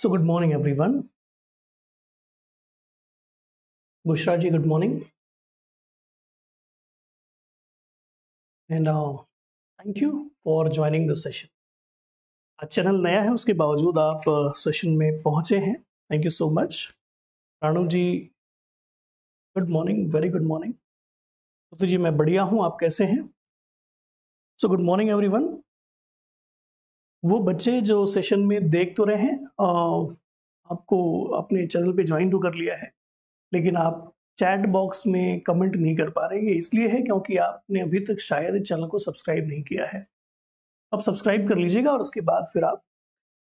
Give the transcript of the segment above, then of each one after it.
So, good morning, everyone. Bushra ji, good morning. And uh, thank you for joining the session. आज channel नया है उसके बावजूद आप सेशन में पहुँचे हैं thank you so much Ranu ji good morning very good morning तो जी मैं बढ़िया हूँ आप कैसे हैं सो गुड मॉर्निंग एवरीवन वो बच्चे जो सेशन में देख तो रहे हैं आपको अपने चैनल पे ज्वाइन तो कर लिया है, लेकिन आप चैट बॉक्स में कमेंट नहीं कर पा रहे हैं इसलिए है क्योंकि आपने अभी तक शायद चैनल को सब्सक्राइब नहीं किया है। अब सब्सक्राइब कर लीजिएगा और उसके बाद फिर आप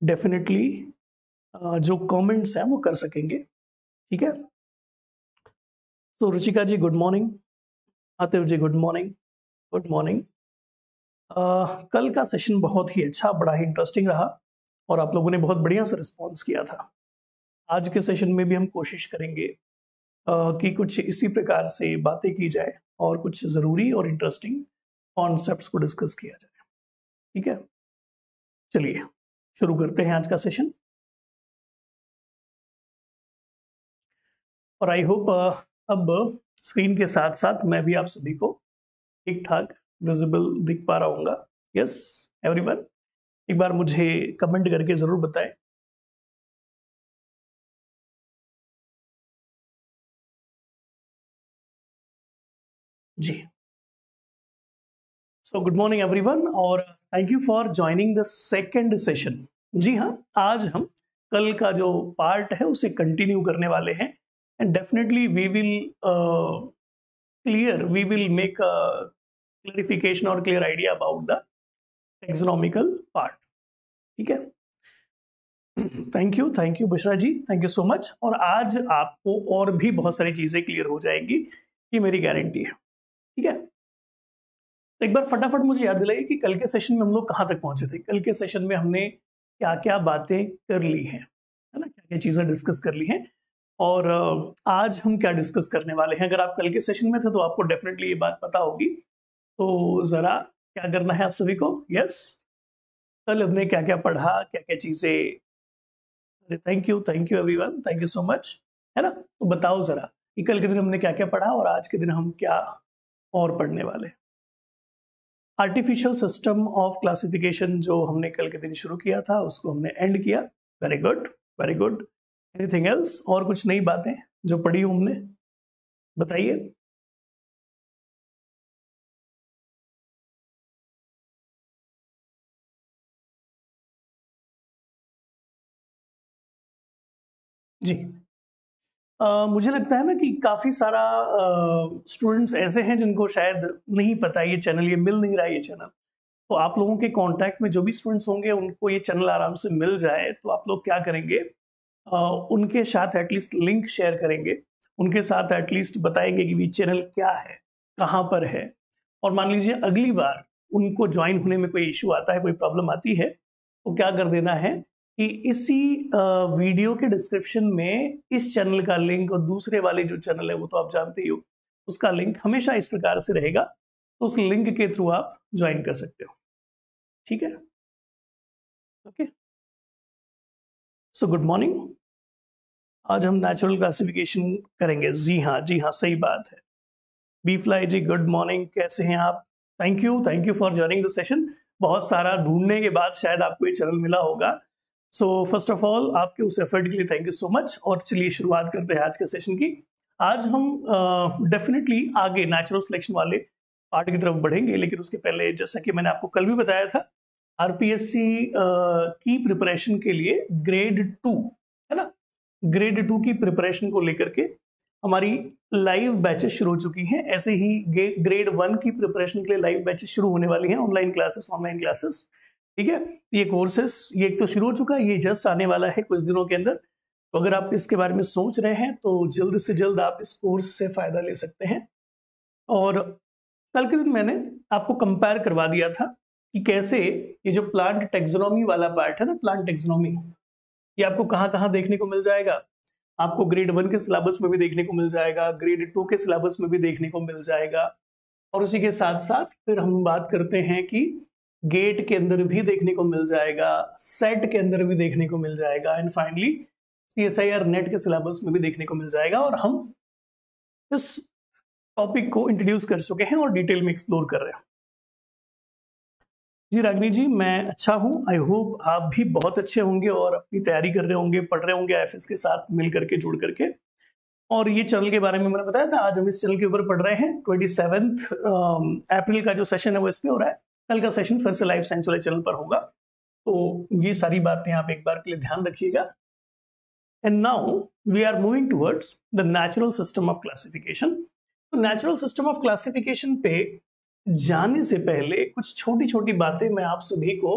डेफिनेटली जो कमेंट्स हैं वो कर सकेंगे, ठीक है? तो Ruchika ji good morning Atif ji good morning good morning कल का सेशन बहुत ही अच्छा बड़ा ही इंटरेस्टिंग रहा और आप लोगों ने बहुत बढ़िया से रिस्पॉन्स किया था। आज के सेशन में भी हम कोशिश करेंगे uh, कि कुछ इसी प्रकार से बातें की जाए और कुछ ज़रूरी और इंटरेस्टिंग कॉन्सेप्ट्स को डिस्कस किया जाए। ठीक है? चलिए शुरू करते हैं आज का सेशन और आई होप अब स्क्रीन के साथ साथ मैं भी आप सभी को ठीक ठाक विजिबल दिख पा रहा हूँ यस एवरीवन एक बार मुझे कमेंट करके ज़रूर बताएँ। जी। सो गुड मॉर्निंग एवरीवन और thank you for joining the second session जी हाँ आज हम कल का जो पार्ट है, उसे कंटिन्यू करने वाले हैं। And definitely we will clear we will make clarification और clear idea about the taxonomical part ठीक है? Thank you thank you Bushra ji thank you so much और आज आपको और भी बहुत सारी चीज़ें क्लियर हो जाएँगी ये मेरी गारंटी है। ठीक है? तो एक बार फटाफट मुझे याद दिलाइए कि कल के सेशन में हम लोग कहाँ तक पहुँचे थे? कल के सेशन में हमने क्या क्या बातें कर ली हैं? है ना? क्या क्या चीज़ें डिस्कस कर ली हैं? और आज हम क्या डिस्कस करने वाले हैं? अगर आप कल के सेशन में थे तो आपको डेफिनेटली ये बात पता होगी। तो ज़रा क्या करना है आप सभी को? यस कल हमने क्या क्या पढ़ा क्या क्या चीज़ें? अरे thank you thank you everyone thank you so much है ना? तो बताओ ज़रा कि कल के दिन हमने क्या क्या पढ़ा और आज के दिन हम क्या और पढ़ने वाले आर्टिफिशियल सिस्टम ऑफ़ क्लासिफिकेशन जो हमने कल के दिन शुरू किया था, उसको हमने एंड किया। Very good very good anything else और कुछ नई बातें जो पढ़ी हमने? बताइए। जी। Uh, मुझे लगता है ना कि काफ़ी सारा स्टूडेंट्स ऐसे हैं जिनको शायद नहीं पता ये चैनल ये मिल नहीं रहा ये चैनल तो आप लोगों के कांटेक्ट में जो भी स्टूडेंट्स होंगे उनको ये चैनल आराम से मिल जाए तो आप लोग क्या करेंगे? uh, उनके साथ एटलीस्ट लिंक शेयर करेंगे। उनके साथ एटलीस्ट बताएँगे कि ये चैनल क्या है कहाँ पर है। और मान लीजिए अगली बार उनको ज्वाइन होने में कोई इशू आता है कोई प्रॉब्लम आती है तो क्या कर देना है? कि इसी वीडियो के डिस्क्रिप्शन में इस चैनल का लिंक और दूसरे वाले जो चैनल है वो तो आप जानते ही हो, उसका लिंक हमेशा इस प्रकार से रहेगा। तो उस लिंक के थ्रू आप ज्वाइन कर सकते हो। ठीक है? ओके। सो गुड मॉर्निंग आज हम नेचुरल क्लासिफिकेशन करेंगे। जी हाँ जी हाँ सही बात है। B fly ji good morning कैसे हैं आप? Thank you thank you for joining the session बहुत सारा ढूँढने के बाद शायद आपको ये चैनल मिला होगा। सो फ़र्स्ट ऑफ़ ऑल आपके उस एफर्ट के लिए थैंक यू सो मच और चलिए शुरुआत करते हैं आज के सेशन की। आज हम डेफिनेटली uh, आगे नेचुरल सिलेक्शन वाले पार्ट की तरफ़ बढ़ेंगे लेकिन उसके पहले जैसा कि मैंने आपको कल भी बताया था आरपीएससी uh, की प्रिपरेशन के लिए ग्रेड टू है ना? ग्रेड टू की प्रिपरेशन को लेकर के हमारी लाइव बैचेस शुरू हो चुकी हैं। ऐसे ही ग्रेड वन की प्रिपरेशन के लिए लाइव बैचेस शुरू होने वाली हैं ऑनलाइन क्लासेस ऑनलाइन क्लासेस ठीक है? ये कोर्सेस ये एक तो शुरू हो चुका है, ये जस्ट आने वाला है कुछ दिनों के अंदर। तो अगर आप इसके बारे में सोच रहे हैं तो जल्द से जल्द आप इस कोर्स से फ़ायदा ले सकते हैं। और कल के दिन मैंने आपको कंपेयर करवा दिया था कि कैसे ये जो प्लांट टेक्सोनॉमी वाला पार्ट है ना प्लांट टेक्सोनॉमी ये आपको कहाँ कहाँ देखने को मिल जाएगा? आपको ग्रेड वन के सिलेबस में भी देखने को मिल जाएगा ग्रेड टू के सिलेबस में भी देखने को मिल जाएगा। और उसी के साथ साथ फिर हम बात करते हैं कि गेट के अंदर भी देखने को मिल जाएगा, सेट के अंदर भी देखने को मिल जाएगा and finally C S I R NET के सिलेबस में भी देखने को मिल जाएगा और हम इस टॉपिक को इंट्रोड्यूस कर चुके हैं और डिटेल में एक्सप्लोर कर रहे हैं। जी रागनी जी, मैं अच्छा हूँ। आई होप आप भी बहुत अच्छे होंगे और अपनी तैयारी कर रहे होंगे, पढ़ रहे होंगे एफ़ के साथ मिल करके, जुड़ करके। और ये चैनल के बारे में मैंने बताया था, आज हम इस चैनल के ऊपर पढ़ रहे हैं ट्वेंटी सेवेंथ अप्रैल का जो सेशन है वो इस पर हो रहा है। कल का सेशन फिर से लाइव साइंस वाले चैनल पर होगा। तो ये सारी बातें आप एक बार के लिए ध्यान रखिएगा। And now we are moving towards the natural system of classification तो नेचुरल सिस्टम ऑफ़ क्लासिफिकेशन पे जाने से पहले कुछ छोटी छोटी बातें मैं आप सभी को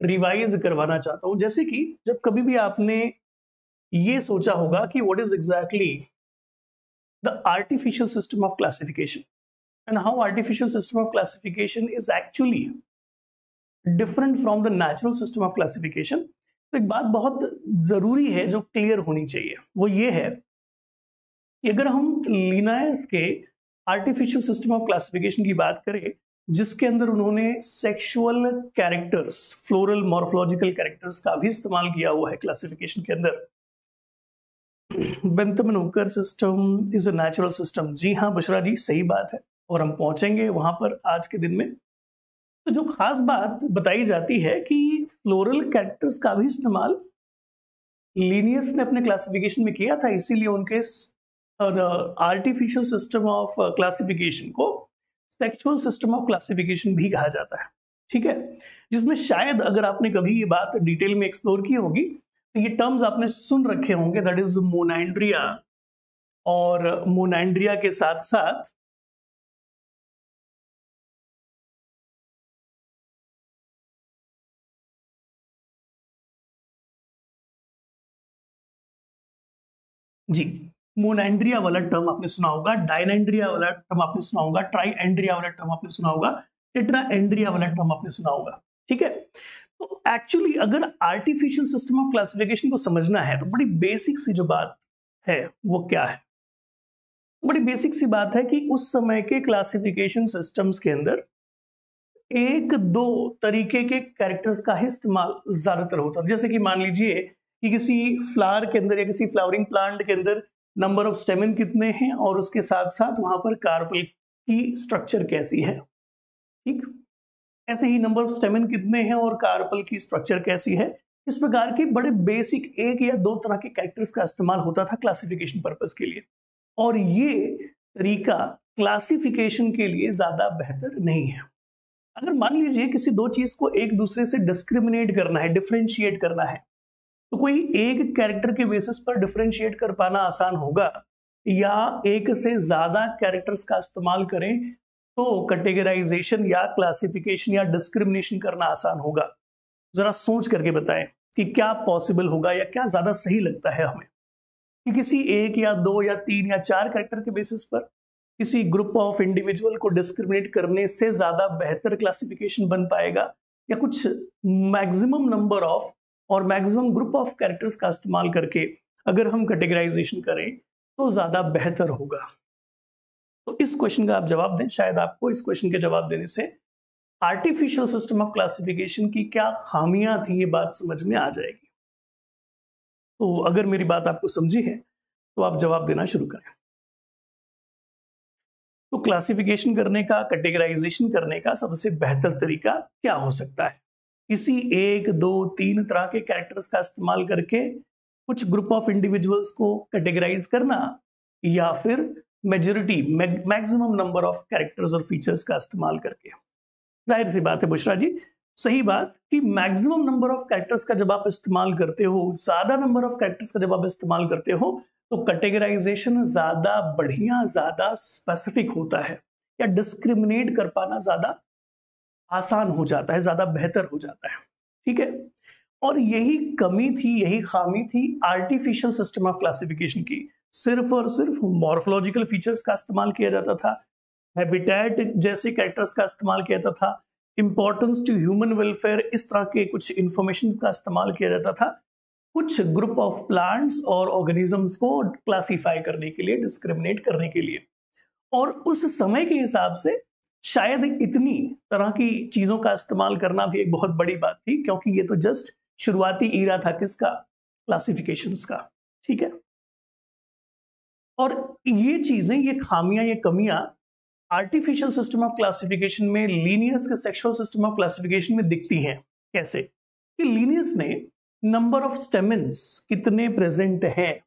रिवाइज करवाना चाहता हूँ। जैसे कि जब कभी भी आपने ये सोचा होगा कि what is exactly the artificial system of classification and how artificial system of classification is actually different from the natural system of classification तो एक बात बहुत ज़रूरी है जो क्लियर होनी चाहिए। वो ये है कि अगर हम लिनायस के आर्टिफिशियल सिस्टम ऑफ़ क्लासिफिकेशन की बात करें, जिसके अंदर उन्होंने sexual characters floral morphological characters का भी इस्तेमाल किया हुआ है क्लासिफिकेशन के अंदर। Bentham and Hooker system is a natural system जी हाँ बशरा जी, सही बात है। और हम पहुँचेंगे वहाँ पर आज के दिन में। तो जो खास बात बताई जाती है कि फ्लोरल कैरेक्टर्स का भी इस्तेमाल लीनियस ने अपने क्लासिफिकेशन में किया था, इसीलिए उनके आर्टिफिशियल सिस्टम ऑफ़ क्लासिफिकेशन को सेक्सुअल सिस्टम ऑफ़ क्लासिफिकेशन भी कहा जाता है। ठीक है? जिसमें शायद अगर आपने कभी ये बात डिटेल में एक्सप्लोर की होगी तो ये टर्म्स आपने सुन रखे होंगे दैट इज़ मोनाइंड्रिया और मोनाइंड्रिया के साथ साथ जी मोनएंड्रिया वाला टर्म आपने सुना होगा, डायनेंड्रिया वाला टर्म आपने सुना होगा ट्राई एंड्रिया वाला टर्म आपने सुना होगा टेट्रा एंड्रिया वाला टर्म आपने सुना होगा, ठीक है? तो एक्चुअली अगर आर्टिफिशियल सिस्टम ऑफ़ क्लासिफिकेशन को समझना है तो बड़ी बेसिक सी जो बात है, वो क्या है? बड़ी बेसिक सी बात है कि उस समय के क्लासिफिकेशन सिस्टम्स के अंदर एक दो तरीके के कैरेक्टर्स का ही इस्तेमाल ज़्यादातर होता है जैसे कि मान लीजिए कि किसी फ्लावर के अंदर या किसी फ्लावरिंग प्लांट के अंदर नंबर ऑफ़ स्टेमिन कितने हैं और उसके साथ साथ वहाँ पर कार्पल की स्ट्रक्चर कैसी है? ठीक? ऐसे ही नंबर ऑफ़ स्टेमिन कितने हैं और कार्पल की स्ट्रक्चर कैसी है? इस प्रकार के बड़े बेसिक एक या दो तरह के कैरेक्टर्स का इस्तेमाल होता था क्लासिफिकेशन पर्पज के लिए। और ये तरीका क्लासिफिकेशन के लिए ज़्यादा बेहतर नहीं है। अगर मान लीजिए किसी दो चीज़ को एक दूसरे से डिस्क्रिमिनेट करना है, डिफ्रेंशिएट करना है तो कोई एक कैरेक्टर के बेसिस पर डिफ्रेंशिएट कर पाना आसान होगा, या एक से ज़्यादा कैरेक्टर्स का इस्तेमाल करें तो कैटेगराइजेशन या क्लासिफिकेशन या डिस्क्रिमिनेशन करना आसान होगा। जरा सोच करके बताएँ कि क्या पॉसिबल होगा या क्या ज़्यादा सही लगता है हमें। कि किसी एक या दो या तीन या चार कैरेक्टर के बेसिस पर किसी ग्रुप ऑफ़ इंडिविजुअल को डिस्क्रिमिनेट करने से ज़्यादा बेहतर क्लासिफिकेशन बन पाएगा, या कुछ मैक्सिमम नंबर ऑफ़ और मैक्सिमम ग्रुप ऑफ़ कैरेक्टर्स का इस्तेमाल करके अगर हम कैटेगराइजेशन करें तो ज़्यादा बेहतर होगा। तो इस क्वेश्चन का आप जवाब दें, शायद आपको इस क्वेश्चन के जवाब देने से आर्टिफिशियल सिस्टम ऑफ़ क्लासिफिकेशन की क्या खामियाँ थी, ये बात समझ में आ जाएगी। तो अगर मेरी बात आपको समझी है तो आप जवाब देना शुरू करें। तो क्लासिफिकेशन करने का कैटेगराइजेशन करने का सबसे बेहतर तरीका क्या हो सकता है? किसी एक, दो, तीन तरह के कैरेक्टर्स का इस्तेमाल करके कुछ ग्रुप ऑफ़ इंडिविजुअल्स को कैटेगराइज करना या फिर majority maximum number of characters और फीचर्स का इस्तेमाल करके। ज़ाहिर सी बात है बुशरा जी, सही बात कि मैक्सिमम नंबर ऑफ़ कैरेक्टर्स का जब आप इस्तेमाल करते हो, ज़्यादा नंबर ऑफ़ कैरेक्टर्स का जब आप इस्तेमाल करते हो तो कैटेगराइजेशन ज़्यादा बढ़िया, ज़्यादा स्पेसिफिक होता है या डिस्क्रिमिनेट कर पाना ज़्यादा आसान हो जाता है, ज़्यादा बेहतर हो जाता है। ठीक है? और यही कमी थी, यही खामी थी आर्टिफिशियल सिस्टम ऑफ़ क्लासिफिकेशन की। सिर्फ़ और सिर्फ़ मॉर्फोलॉजिकल फीचर्स का इस्तेमाल किया जाता था हैबिटेट जैसे कैरेक्टर्स का इस्तेमाल किया जाता था इंपॉर्टेंस टू ह्यूमन वेलफेयर इस तरह के कुछ इंफॉर्मेशन का इस्तेमाल किया जाता था। कुछ ग्रुप ऑफ़ प्लांट्स और ऑर्गेनिजम्स को क्लासीफाई करने के लिए डिस्क्रिमिनेट करने के लिए। और उस समय के हिसाब से शायद इतनी तरह की चीज़ों का इस्तेमाल करना भी एक बहुत बड़ी बात थी, क्योंकि ये तो जस्ट शुरुआती ईरा था किसका? क्लासिफिकेशन का, ठीक है? और ये चीज़ें, ये खामियाँ, ये कमियाँ आर्टिफिशियल सिस्टम ऑफ़ क्लासिफिकेशन में लीनियस के सेक्सुअल सिस्टम ऑफ़ क्लासिफिकेशन में दिखती हैं। कैसे? कि लीनियस ने नंबर ऑफ़ स्टेमिन्स कितने प्रेजेंट हैं?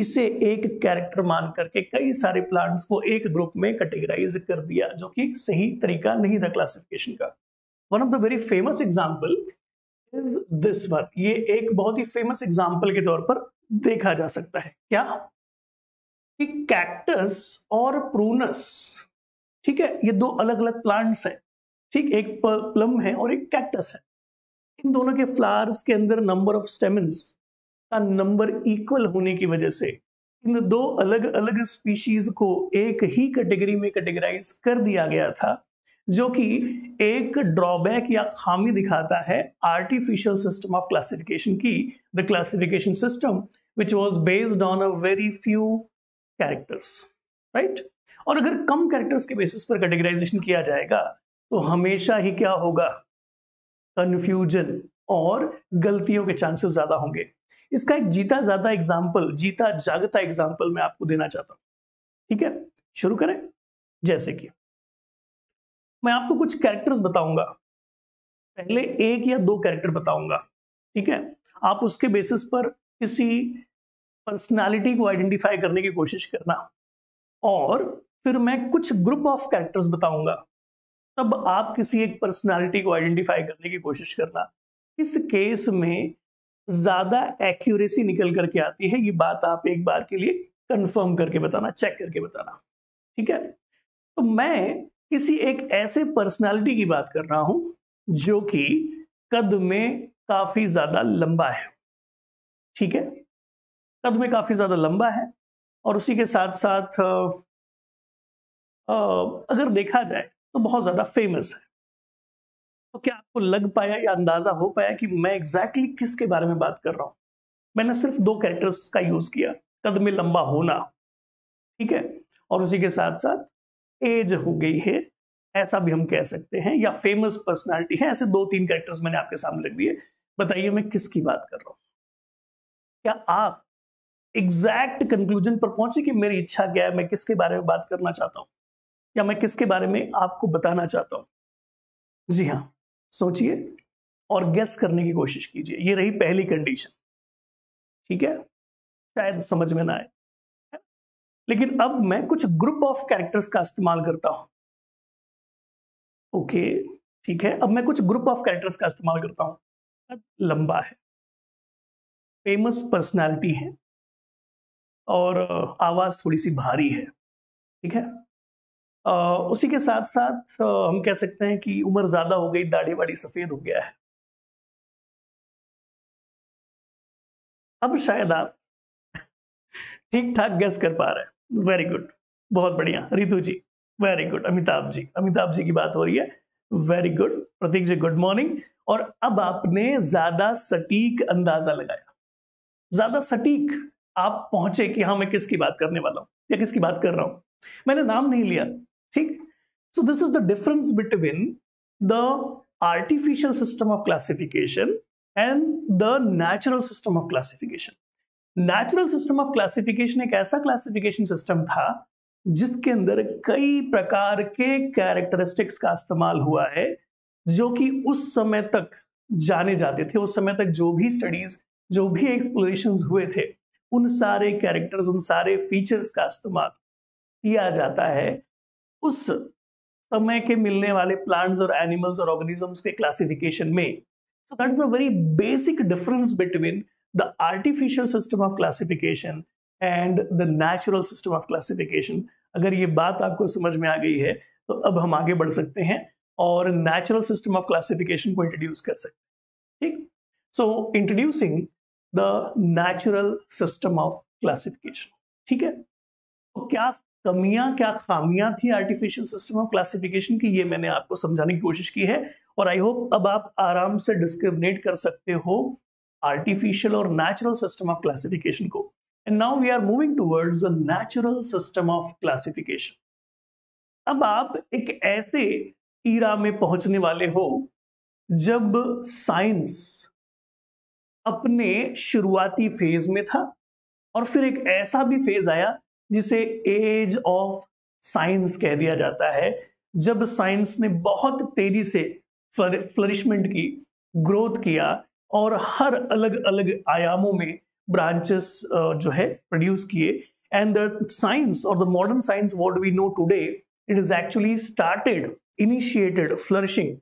इसे एक कैरेक्टर मान करके कई सारे प्लांट्स को एक ग्रुप में कैटेगराइज कर दिया, जो कि सही तरीका नहीं था क्लासिफिकेशन का। One of the very famous example is this one ये एक बहुत ही फ़ेमस एग्ज़ाम्पल के तौर पर देखा जा सकता है। क्या? कि कैक्टस और प्रूनस ठीक है, ये दो अलग अलग प्लांट्स हैं। ठीक, एक प्लम है और एक कैक्टस है। इन दोनों के फ्लावर्स के अंदर नंबर ऑफ़ स्टेमिन्स का नंबर इक्वल होने की वजह से इन दो अलग अलग स्पीशीज को एक ही कैटेगरी में कैटेगराइज कर दिया गया था, जो कि एक ड्रॉबैक या खामी दिखाता है आर्टिफिशियल सिस्टम ऑफ़ क्लासिफिकेशन की the classification system which was based on a very few characters right और अगर कम कैरेक्टर्स के बेसिस पर कैटेगराइजेशन किया जाएगा तो हमेशा ही क्या होगा? कंफ्यूजन और गलतियों के चांसेस ज़्यादा होंगे। इसका एक जीता ज़्यादा एग्ज़ाम्पल जीता जागता एग्ज़ाम्पल मैं आपको देना चाहता हूँ। ठीक है? शुरू करें। जैसे कि मैं आपको कुछ कैरेक्टर्स बताऊँगा। पहले एक या दो कैरेक्टर बताऊँगा। ठीक है? आप उसके बेसिस पर किसी पर्सनालिटी को आइडेंटिफाई करने की कोशिश करना। और फिर मैं कुछ ग्रुप ऑफ़ कैरेक्टर्स बताऊँगा। तब आप किसी एक पर्सनालिटी को आइडेंटिफाई करने की कोशिश करना। इस केस में ज़्यादा एक्यूरेसी निकल करके आती है। ये बात आप एक बार के लिए कंफर्म करके बताना चेक करके बताना। ठीक है? तो मैं किसी एक ऐसे पर्सनालिटी की बात कर रहा हूँ, जो कि कद में काफ़ी ज़्यादा लंबा है। ठीक है? कद में काफ़ी ज़्यादा लंबा है और उसी के साथ साथ अगर देखा जाए तो बहुत ज़्यादा फ़ेमस है। तो क्या आपको लग पाया या अंदाज़ा हो पाया कि मैं एग्जैक्टली exactly किसके बारे में बात कर रहा हूँ? मैंने सिर्फ़ दो कैरेक्टर्स का यूज़ किया कद में लंबा होना, ठीक है? और उसी के साथ साथ एज हो गई है, ऐसा भी हम कह सकते हैं, या फ़ेमस पर्सनालिटी है, ऐसे दो तीन कैरेक्टर्स मैंने आपके सामने रख दिए। बताइए मैं किसकी बात कर रहा हूँ? क्या आप एग्जैक्ट कंक्लूजन पर पहुँचे कि मेरी इच्छा क्या है, मैं किसके बारे में बात करना चाहता हूँ? या मैं किसके बारे में आपको बताना चाहता हूँ? जी हाँ। सोचिए और गेस करने की कोशिश कीजिए। ये रही पहली कंडीशन ठीक है? शायद समझ में ना आए। लेकिन अब मैं कुछ ग्रुप ऑफ़ कैरेक्टर्स का इस्तेमाल करता हूँ। ओके ठीक है? अब मैं कुछ ग्रुप ऑफ़ कैरेक्टर्स का इस्तेमाल करता हूँ। लंबा है। फ़ेमस पर्सनालिटी है। और आवाज़ थोड़ी सी भारी है। ठीक है? उसी के साथ साथ हम कह सकते हैं कि उम्र ज़्यादा हो गई दाढ़ी वाड़ी सफ़ेद हो गया है। अब शायद आप ठीक ठाक गैस कर पा रहे हैं। वेरी गुड बहुत बढ़िया। रितु जी वेरी गुड अमिताभ जी अमिताभ जी की बात हो रही है। Very good Prateek ji good morning और अब आपने ज़्यादा सटीक अंदाज़ा लगाया। ज़्यादा सटीक आप पहुँचे कि हाँ मैं किसकी बात करने वाला हूँ या किसकी बात कर रहा हूँ। मैंने नाम नहीं लिया। ठीक? So this is the difference between the artificial system of classification and the natural system of classification natural system of classification एक ऐसा क्लासिफिकेशन सिस्टम था जिसके अंदर कई प्रकार के कैरेक्टरिस्टिक्स का इस्तेमाल हुआ है जो कि उस समय तक जाने जाते थे, उस समय तक जो भी स्टडीज़ जो भी एक्सप्लोरेशन हुए थे, उन सारे कैरेक्टर्स उन सारे फीचर्स का इस्तेमाल किया जाता है उस समय के मिलने वाले प्लांट्स और एनिमल्स और ऑर्गेनिजम्स के क्लासिफिकेशन में so that is a very basic difference between the artificial system of classification and the natural system of classification अगर ये बात आपको समझ में आ गई है तो अब हम आगे बढ़ सकते हैं और नेचुरल सिस्टम ऑफ़ क्लासिफिकेशन को इंट्रोड्यूस कर सकते हैं। ठीक? So introducing the natural system of classification ठीक है? तो क्या कमियाँ, क्या खामियाँ थी आर्टिफिशियल सिस्टम ऑफ़ क्लासिफिकेशन की, ये मैंने आपको समझाने की कोशिश की है। और आई होप अब आप आराम से डिस्क्रिमिनेट कर सकते हो आर्टिफिशियल और नेचुरल सिस्टम ऑफ़ क्लासिफिकेशन को। And now we are moving towards the system of classification अब आप एक ऐसे ईरा में पहुँचने वाले हो जब साइंस अपने शुरुआती फ़ेज़ में था और फिर एक ऐसा भी फ़ेज़ आया जिसे एज ऑफ़ साइंस कह दिया जाता है। जब साइंस ने बहुत तेज़ी से फ्लरिशमेंट की ग्रोथ किया और हर अलग अलग आयामों में ब्रांचेस जो है प्रोड्यूस किए। एंड द साइंस और the modern science what we know today it is actually started initiated flourishing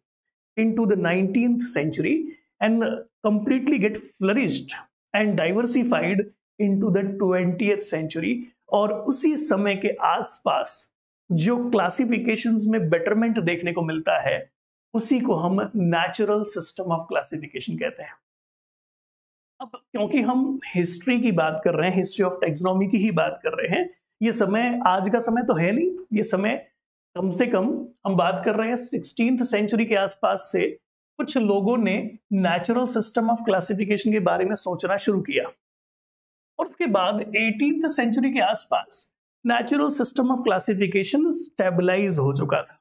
into the 19th century and completely get flourished and diversified into the 20th century और उसी समय के आसपास जो classifications में betterment देखने को मिलता है, उसी को हम नेचुरल सिस्टम ऑफ़ क्लासिफिकेशन कहते हैं। अब क्योंकि हम हिस्ट्री की बात कर रहे हैं हिस्ट्री ऑफ़ टेक्नोमी की ही बात कर रहे हैं, ये समय, आज का समय तो है नहीं। ये समय कम से कम हम बात कर रहे हैं सिक्सटीन सेंचुरी के आसपास से कुछ लोगों ने नेचुरल सिस्टम ऑफ़ क्लासिफिकेशन के बारे में सोचना शुरू किया। और उसके बाद एटीन सेंचुरी के आसपास natural system of classification stabilize हो चुका था।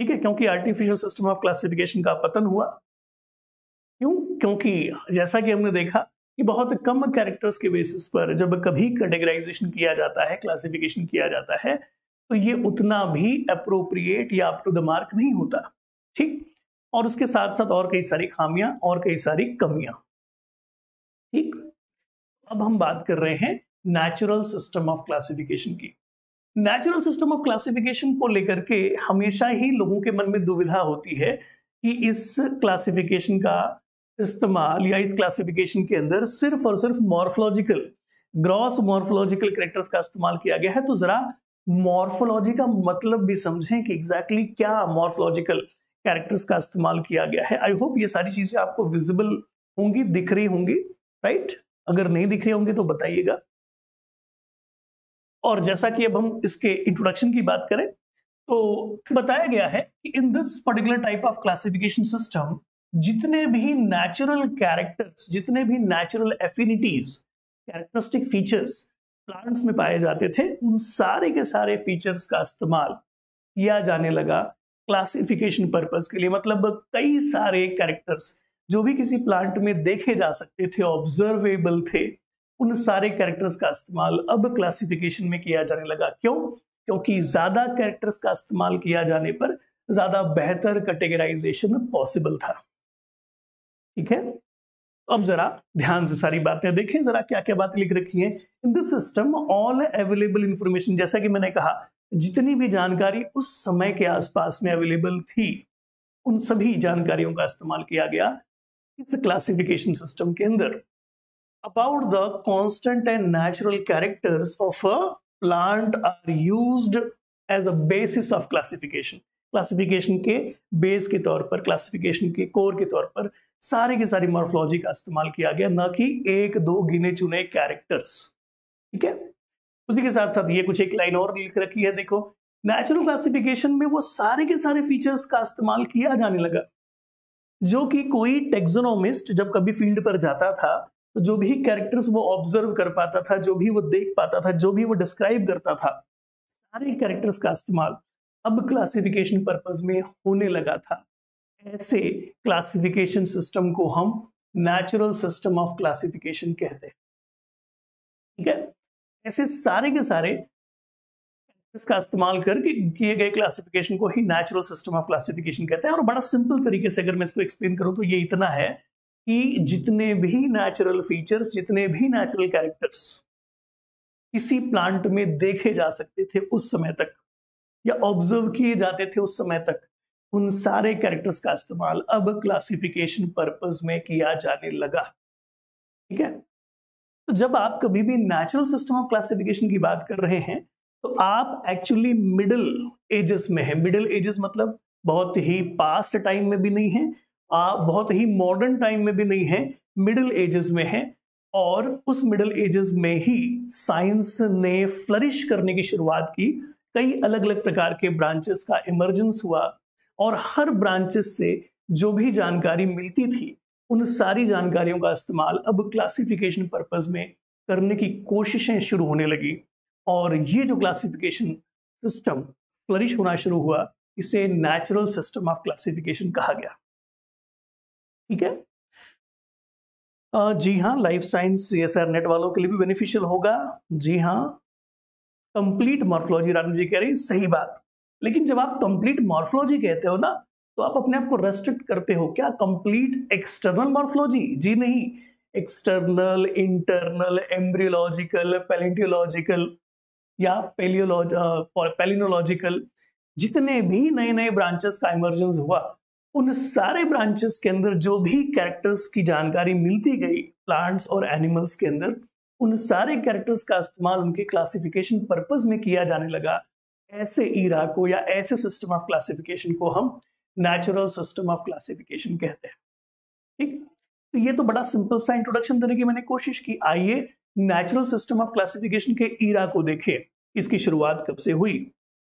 ठीक है? क्योंकि आर्टिफिशियल सिस्टम ऑफ़ क्लासिफिकेशन का पतन हुआ। क्यों? क्योंकि जैसा कि हमने देखा कि बहुत कम कैरेक्टर्स के बेसिस पर जब कभी कैटेगराइजेशन किया जाता है क्लासिफिकेशन किया जाता है तो ये उतना भी अप्रोप्रिएट या अप टू द मार्क नहीं होता। ठीक? और उसके साथ साथ और कई सारी खामियाँ, और कई सारी कमियाँ। ठीक? अब हम बात कर रहे हैं नेचुरल सिस्टम ऑफ़ क्लासिफिकेशन की। नेचुरल सिस्टम ऑफ़ क्लासिफिकेशन को लेकर के हमेशा ही लोगों के मन में दुविधा होती है कि इस क्लासिफिकेशन का इस्तेमाल या इस क्लासिफिकेशन के अंदर सिर्फ़ और सिर्फ़ मॉर्फोलॉजिकल ग्रॉस मॉर्फोलॉजिकल करेक्टर्स का इस्तेमाल किया गया है। तो जरा मॉर्फोलॉजी का मतलब भी समझें कि एग्जैक्टली exactly क्या मॉर्फोलॉजिकल कैरेक्टर्स का इस्तेमाल किया गया है। आई होप ये सारी चीज़ें आपको विजिबल होंगी, दिख रही होंगी राइट अगर नहीं दिख रही होंगी तो बताइएगा। और जैसा कि अब हम इसके इंट्रोडक्शन की बात करें तो बताया गया है कि in this particular type of classification system जितने भी नेचुरल कैरेक्टर्स जितने भी natural affinities characteristic features plants में पाए जाते थे, उन सारे के सारे फीचर्स का इस्तेमाल किया जाने लगा क्लासिफिकेशन पर्पज के लिए। मतलब कई सारे कैरेक्टर्स जो भी किसी प्लांट में देखे जा सकते थे ऑब्जर्वेबल थे, उन सारे कैरेक्टर्स का इस्तेमाल अब क्लासिफिकेशन में किया जाने लगा। क्यों? क्योंकि ज़्यादा कैरेक्टर्स का इस्तेमाल किया जाने पर ज़्यादा बेहतर कैटेगराइजेशन पॉसिबल था। ठीक है? अब जरा ध्यान से सारी बातें देखें, जरा क्या क्या बातें लिख रखी हैं। In this system all available information जैसा कि मैंने कहा, जितनी भी जानकारी उस समय के आसपास में अवेलेबल थी, उन सभी जानकारियों का इस्तेमाल किया गया। इस क्लासिफिकेशन सिस्टम के अंदर about the constant and natural characters of a plant are used as a basis of classification classification के बेस के तौर पर क्लासिफिकेशन के कोर के तौर पर सारे के सारी मॉर्फोलॉजी का इस्तेमाल किया गया, न कि एक, दो गिने चुने कैरेक्टर्स ठीक है? उसी के साथ साथ ये कुछ एक लाइन और लिख रखी है, देखो। नेचुरल क्लासिफिकेशन में वो सारे के सारे फीचर्स का इस्तेमाल किया जाने लगा। जो कि कोई टेक्सोनोमिस्ट जब कभी फ़ील्ड पर जाता था तो जो भी कैरेक्टर्स वो ऑब्ज़र्व कर पाता था, जो भी वो देख पाता था, जो भी वो डिस्क्राइब करता था, सारे कैरेक्टर्स का इस्तेमाल अब क्लासिफिकेशन पर्पज में होने लगा था। ऐसे क्लासिफिकेशन सिस्टम को हम नेचुरल सिस्टम ऑफ़ क्लासिफिकेशन कहते हैं। ठीक है? ऐसे सारे के सारे इसका इस्तेमाल करके किए गए क्लासिफिकेशन को ही नेचुरल सिस्टम ऑफ़ क्लासिफिकेशन कहते हैं। और बड़ा सिंपल तरीके से अगर मैं इसको एक्सप्लेन करूँ तो ये इतना है कि जितने भी नेचुरल फीचर्स जितने भी नेचुरल कैरेक्टर्स किसी प्लांट में देखे जा सकते थे उस समय तक या ऑब्ज़र्व किए जाते थे उस समय तक, उन सारे कैरेक्टर्स का इस्तेमाल अब क्लासिफिकेशन पर्पज में किया जाने लगा। ठीक है? तो जब आप कभी भी नेचुरल सिस्टम ऑफ़ क्लासिफिकेशन की बात कर रहे हैं तो आप एक्चुअली मिडिल एजेस में है। मिडिल एजेस मतलब बहुत ही पास्ट टाइम में भी नहीं है आप बहुत ही मॉडर्न टाइम में भी नहीं है मिडिल एजेस में है और उस मिडिल एजेस में ही साइंस ने फ्लरिश करने की शुरुआत की। कई अलग अलग प्रकार के ब्रांचेस का इमरजेंस हुआ और हर ब्रांचेस से जो भी जानकारी मिलती थी, उन सारी जानकारियों का इस्तेमाल अब क्लासिफिकेशन पर्पज में करने की कोशिशें शुरू होने लगी। और ये जो क्लासिफिकेशन सिस्टम फ्लरिश होना शुरू हुआ, इसे नेचुरल सिस्टम ऑफ़ क्लासिफिकेशन कहा गया। ठीक है? जी हाँ life science C S R NET वालों के लिए भी बेनिफिशियल होगा। जी हाँ कंप्लीट मॉर्फोलॉजी रानी जी कह रही सही बात। लेकिन जब आप कंप्लीट मॉर्फोलॉजी कहते हो ना तो आप अपने आप को रेस्ट्रिक्ट करते हो, क्या कंप्लीट एक्सटर्नल मॉर्फोलॉजी जी नहीं। एक्सटर्नल इंटरनल एम्ब्रियोलॉजिकल पेलेंटियोलॉजिकल या पेलिनोलॉजिकल जितने भी नए नए ब्रांचेस का इमरजेंस हुआ, उन सारे ब्रांचेस के अंदर जो भी कैरेक्टर्स की जानकारी मिलती गई प्लांट्स और एनिमल्स के अंदर, उन सारे कैरेक्टर्स का इस्तेमाल उनके क्लासिफिकेशन पर्पज में किया जाने लगा। ऐसे ईरा को या ऐसे सिस्टम ऑफ़ क्लासिफिकेशन को हम नेचुरल सिस्टम ऑफ़ क्लासिफिकेशन कहते हैं। ठीक? तो ये तो बड़ा सिंपल सा इंट्रोडक्शन देने की मैंने कोशिश की। आइए नेचुरल सिस्टम ऑफ़ क्लासिफिकेशन के ईरा को देखें इसकी शुरुआत कब से हुई?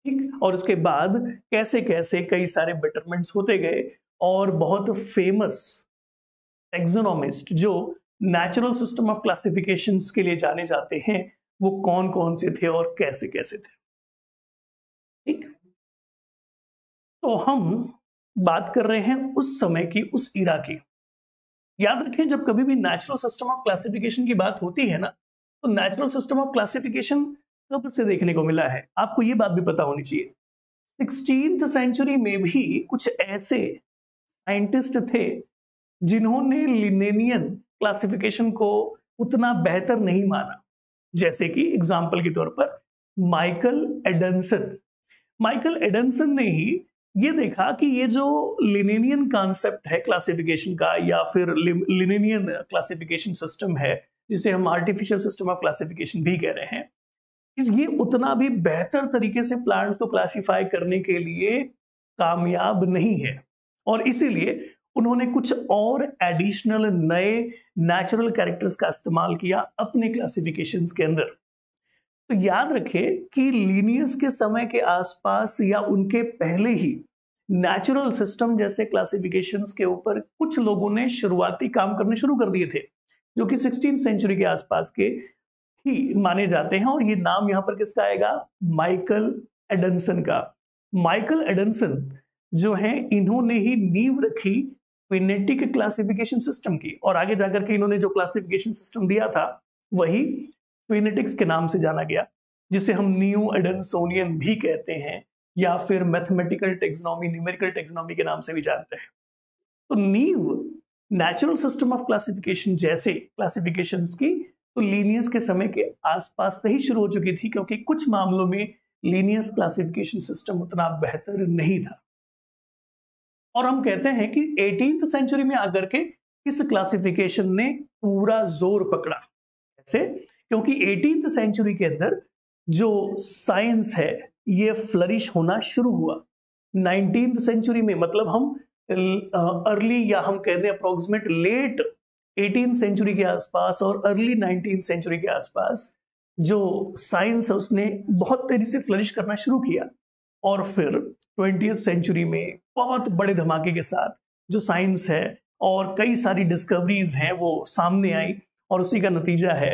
ठीक, और उसके बाद कैसे कैसे कई सारे बेटरमेंट्स होते गए और बहुत फ़ेमस एक्जोनोमिस्ट जो नेचुरल सिस्टम ऑफ़ क्लासिफिकेशन के लिए जाने जाते हैं, वो कौन कौन से थे और कैसे कैसे थे? ठीक तो हम बात कर रहे हैं उस समय की, उस इरा की। याद रखें, जब कभी भी नेचुरल सिस्टम ऑफ़ क्लासिफिकेशन की बात होती है ना तो नेचुरल सिस्टम ऑफ़ क्लासिफिकेशन कब से देखने को मिला है। आपको ये बात भी पता होनी चाहिए। सिक्सटीन सेंचुरी में भी कुछ ऐसे साइंटिस्ट थे जिन्होंने लिनेनियन क्लासिफिकेशन को उतना बेहतर नहीं माना। जैसे कि एग्ज़ाम्पल के तौर पर माइकल एडनसन। माइकल एडनसन ने ही ये देखा कि ये जो लिनेनियन कॉन्सेप्ट है क्लासिफिकेशन का या फिर लिनेनियन क्लासिफिकेशन सिस्टम है, जिसे हम आर्टिफिशियल सिस्टम ऑफ़ क्लासिफिकेशन भी कह रहे हैं ये उतना भी बेहतर तरीके से प्लांट्स को क्लासिफाई करने के लिए कामयाब नहीं है। और इसीलिए उन्होंने कुछ और एडिशनल नए नेचुरल कैरेक्टर्स का इस्तेमाल किया अपने क्लासिफिकेशंस के अंदर। तो याद रखें कि लीनियस के समय के आसपास या उनके पहले ही नेचुरल सिस्टम जैसे क्लासिफिकेशंस के ऊपर कुछ लोगों ने शुरुआती काम करने शुरू कर दिए थे, जो कि सिक्सटीन सेंचुरी के आसपास के ही माने जाते हैं और ये नाम यहाँ पर किसका आएगा? माइकल एडनसन का। माइकल एडनसन जो है, इन्होंने ही नींव रखी फिनेटिक क्लासिफिकेशन सिस्टम की। और आगे जाकर के इन्होंने जो क्लासिफिकेशन सिस्टम दिया था, वही ट्विनेटिक्स के नाम से जाना गया, जिसे हम न्यू एडेंसोनियन भी कहते हैं, या फिर मैथमेटिकल टेक्सनॉमी न्यूमेरिकल टेक्नोमी के नाम से भी जानते हैं। तो नीव नेचुरल सिस्टम ऑफ़ क्लासिफिकेशन जैसे क्लासिफिकेशन की तो लीनियस के समय के आसपास से ही शुरू हो चुकी थी, क्योंकि कुछ मामलों में लीनियस क्लासिफिकेशन सिस्टम उतना बेहतर नहीं था। और हम कहते हैं कि एटीन सेंचुरी में आकर के इस क्लासिफिकेशन ने पूरा ज़ोर पकड़ा। ऐसे क्योंकि एटीन सेंचुरी के अंदर जो साइंस है, ये फ्लरिश होना शुरू हुआ। नाइनटीन सेंचुरी में मतलब हम अर्ली या हम कहते हैं अप्रोक्सीमेट लेट एटीन सेंचुरी के आसपास और अर्ली नाइनटीन सेंचुरी के आसपास जो साइंस है, उसने बहुत तेज़ी से फ्लरिश करना शुरू किया। और फिर ट्वेंटी सेंचुरी में बहुत बड़े धमाके के साथ जो साइंस है और कई सारी डिस्कवरीज हैं, वो सामने आई और उसी का नतीजा है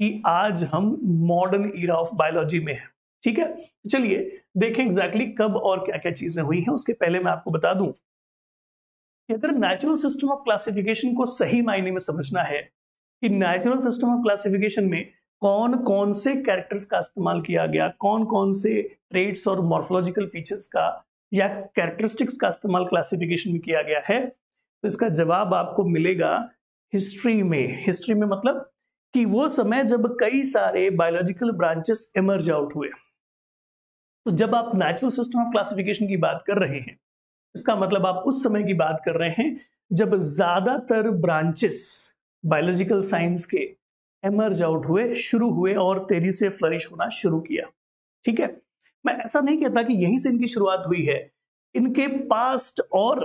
कि आज हम मॉडर्न ईरा ऑफ़ बायोलॉजी में हैं। ठीक है? चलिए, देखें एग्जैक्टली exactly कब और क्या क्या चीज़ें हुई हैं, उसके पहले मैं आपको बता दूँ। कि अगर नेचुरल सिस्टम ऑफ़ क्लासिफिकेशन को सही मायने में समझना है, कि नेचुरल सिस्टम ऑफ़ क्लासिफिकेशन में कौन कौन से कैरेक्टर्स का इस्तेमाल किया गया कौन कौन से ट्रेड्स और मॉर्फोलॉजिकल फीचर्स का या कैरेक्टरिस्टिक्स का इस्तेमाल क्लासिफिकेशन में किया गया है तो इसका जवाब आपको मिलेगा हिस्ट्री में। हिस्ट्री में मतलब कि वो समय जब कई सारे बायोलॉजिकल ब्रांचेस इमर्ज आउट हुए। तो जब आप नेचुरल सिस्टम ऑफ़ क्लासिफिकेशन की बात कर रहे हैं इसका मतलब आप उस समय की बात कर रहे हैं जब ज़्यादातर ब्रांचेस बायोलॉजिकल साइंस के एमर्ज आउट हुए, शुरू हुए और तेज़ी से फ्लरिश होना शुरू किया। ठीक है? मैं ऐसा नहीं कहता कि यहीं से इनकी शुरुआत हुई है। इनके पास्ट और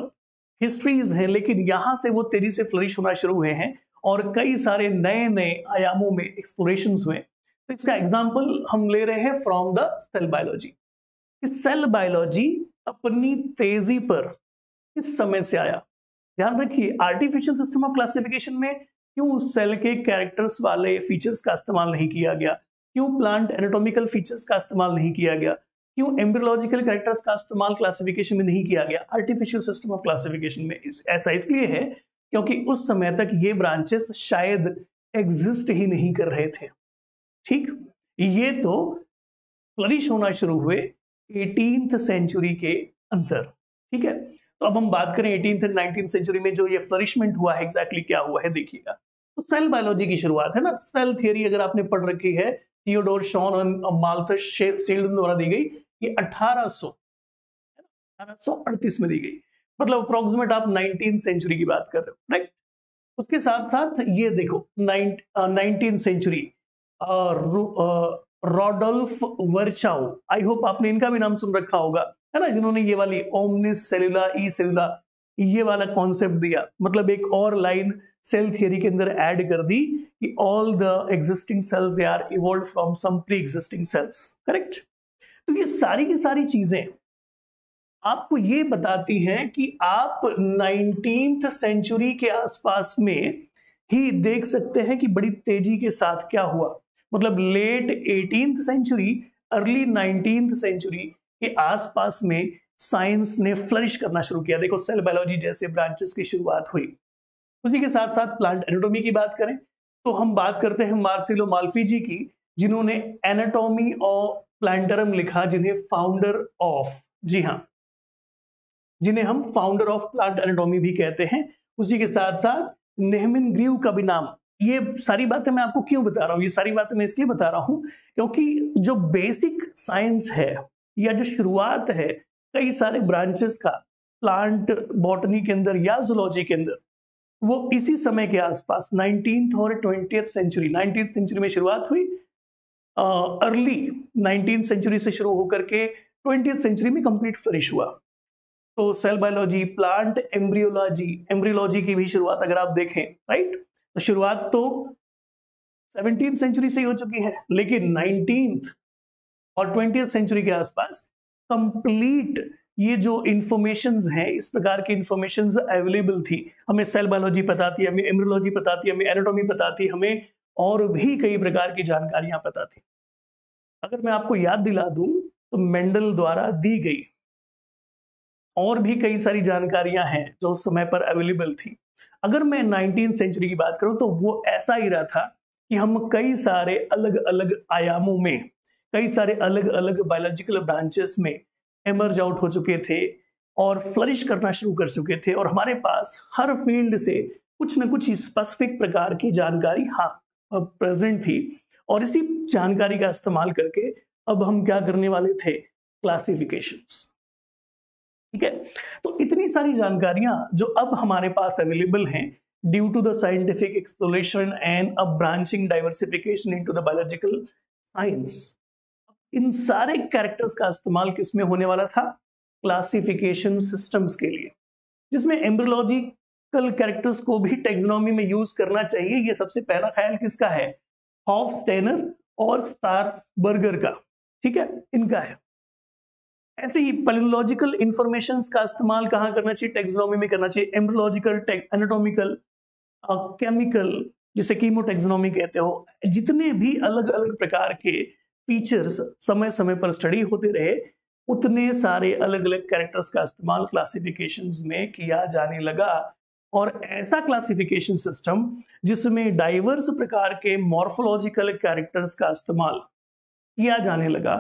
हिस्ट्रीज हैं, लेकिन यहाँ से वो तेज़ी से फ्लरिश होना शुरू हुए हैं और कई सारे नए नए आयामों में एक्सप्लोरेशन हुए। तो इसका एग्ज़ाम्पल हम ले रहे हैं from the cell biology cell biology अपनी तेज़ी पर किस समय से आया? ध्यान रखिए आर्टिफिशियल सिस्टम ऑफ़ क्लासिफिकेशन में क्यों सेल के कैरेक्टर्स वाले फीचर्स का इस्तेमाल नहीं किया गया? क्यों प्लांट एनाटॉमिकल फीचर्स का इस्तेमाल नहीं किया गया? क्यों एम्ब्रियोलॉजिकल कैरेक्टर्स का इस्तेमाल क्लासिफिकेशन में नहीं किया गया? आर्टिफिशियल सिस्टम ऑफ़ क्लासिफिकेशन में इस, ऐसा इसलिए है क्योंकि उस समय तक ये ब्रांचेस शायद एग्जिस्ट ही नहीं कर रहे थे। ठीक? ये तो फ्लरिश होना शुरू हुए एटीन सेंचुरी के अंदर, ठीक है? तो अब हम बात करें एटीन एंड नाइनटीन सेंचुरी में जो ये फ्लरिशमेंट हुआ है एग्जैक्टली क्या हुआ है, देखिएगा। तो सेल बायोलॉजी की शुरुआत है ना? सेल थियोरी अगर आपने पढ़ रखी है थियोडोर शॉन और माल्थस द्वारा दी गई, ये 1800 1838 में दी गई। मतलब अप्रोक्सीमेट आप नाइनटीन सेंचुरी की बात कर रहे हो राइट उसके साथ साथ ये देखो nineteen century Rudolf Virchow I hope आपने इनका भी नाम सुन रखा होगा, है ना, जिन्होंने ये वाली ओमनिस सेलुला ई सेलुला ये वाला कॉन्सेप्ट दिया। मतलब एक और लाइन सेल थियरी के अंदर ऐड कर दी कि all the existing cells they are evolve from some pre existing cells correct तो ये सारी की सारी चीज़ें आपको ये बताती हैं कि आप नाइनटीन सेंचुरी के आसपास में ही देख सकते हैं कि बड़ी तेज़ी के साथ क्या हुआ। मतलब late eighteen century early nineteen century के आसपास में साइंस ने फ्लरिश करना शुरू किया। देखो सेल बायोलॉजी जैसे ब्रांचेस की शुरुआत हुई। उसी के साथ साथ प्लांट एनाटोमी की बात करें तो हम बात करते हैं मार्सिलो माल्फी जी की, जिन्होंने एनाटोमी ऑफ़ प्लांटरम लिखा, जिन्हें फाउंडर ऑफ़ जी हाँ। जिन्हें हम फाउंडर ऑफ़ प्लांट एनाटोमी भी कहते हैं। उसी के साथ साथ नेहमिन ग्रीव का भी नाम ये सारी बातें मैं आपको क्यों बता रहा हूँ? ये सारी बातें मैं इसलिए बता रहा हूँ क्योंकि जो बेसिक साइंस है या जो शुरुआत है कई सारे ब्रांचेस का प्लांट बॉटनी के अंदर या जुलॉजी के अंदर, वो इसी समय के आसपास नाइनटीन और ट्वेंटी सेंचुरी नाइनटीन सेंचुरी में शुरुआत हुई। अर्ली नाइनटीन सेंचुरी से शुरू होकर के ट्वेंटी सेंचुरी में कंप्लीट फ्रिश हुआ। तो cell biology plant embryology embryology की भी शुरुआत अगर आप देखें राइट तो शुरुआत तो सेवनटीन सेंचुरी से ही हो चुकी है, लेकिन नाइनटीन और ट्वेंटी सेंचुरी के आसपास कंप्लीट ये जो इंफॉर्मेशन है, इस प्रकार की इंफॉर्मेशन अवेलेबल थी। हमें सेल बायोलॉजी पता थी, हमें एम्ब्रोलॉजी पता थी, हमें एनाटॉमी पता थी, हमें और भी कई प्रकार की जानकारियाँ पता थी। अगर मैं आपको याद दिला दूँ तो मेंडल द्वारा दी गई और भी कई सारी जानकारियाँ हैं जो उस समय पर अवेलेबल थी। अगर मैं नाइनटीन सेंचुरी की बात करूँ तो वो ऐसा ही रहा था कि हम कई सारे अलग अलग आयामों में कई सारे अलग अलग बायोलॉजिकल ब्रांचेस में एमर्ज आउट हो चुके थे और फ्लरिश करना शुरू कर चुके थे और हमारे पास हर फ़ील्ड से कुछ न कुछ स्पेसिफिक प्रकार की जानकारी हाँ प्रेजेंट थी। और इसी जानकारी का इस्तेमाल करके अब हम क्या करने वाले थे? क्लासिफिकेशंस ठीक है? तो इतनी सारी जानकारियाँ जो अब हमारे पास अवेलेबल हैं due to the scientific exploration and a branching diversification into the biological science इन सारे कैरेक्टर्स का इस्तेमाल किसमें होने वाला था? क्लासिफिकेशन सिस्टम्स के लिए। जिसमें एम्ब्रोलॉजिकल कैरेक्टर्स को भी टेक्नोमी में यूज़ करना चाहिए, ये सबसे पहला ख्याल किसका है? हॉफ टेनर और स्टार बर्गर का। ठीक है? इनका है। ऐसे ही पेलोलॉजिकल इंफॉर्मेशन का इस्तेमाल कहाँ करना चाहिए? टेक्सोनॉमी में करना चाहिए। एम्ब्रोलॉजिकल एनाटोमिकल केमिकल जिसे कीमोटेक्सोनॉमी कहते हो। जितने भी अलग अलग प्रकार के फीचर्स समय समय पर स्टडी होते रहे, उतने सारे अलग अलग कैरेक्टर्स का इस्तेमाल क्लासिफिकेशन में किया जाने लगा। और ऐसा क्लासिफिकेशन सिस्टम जिसमें डाइवर्स प्रकार के मॉर्फोलॉजिकल कैरेक्टर्स का इस्तेमाल किया जाने लगा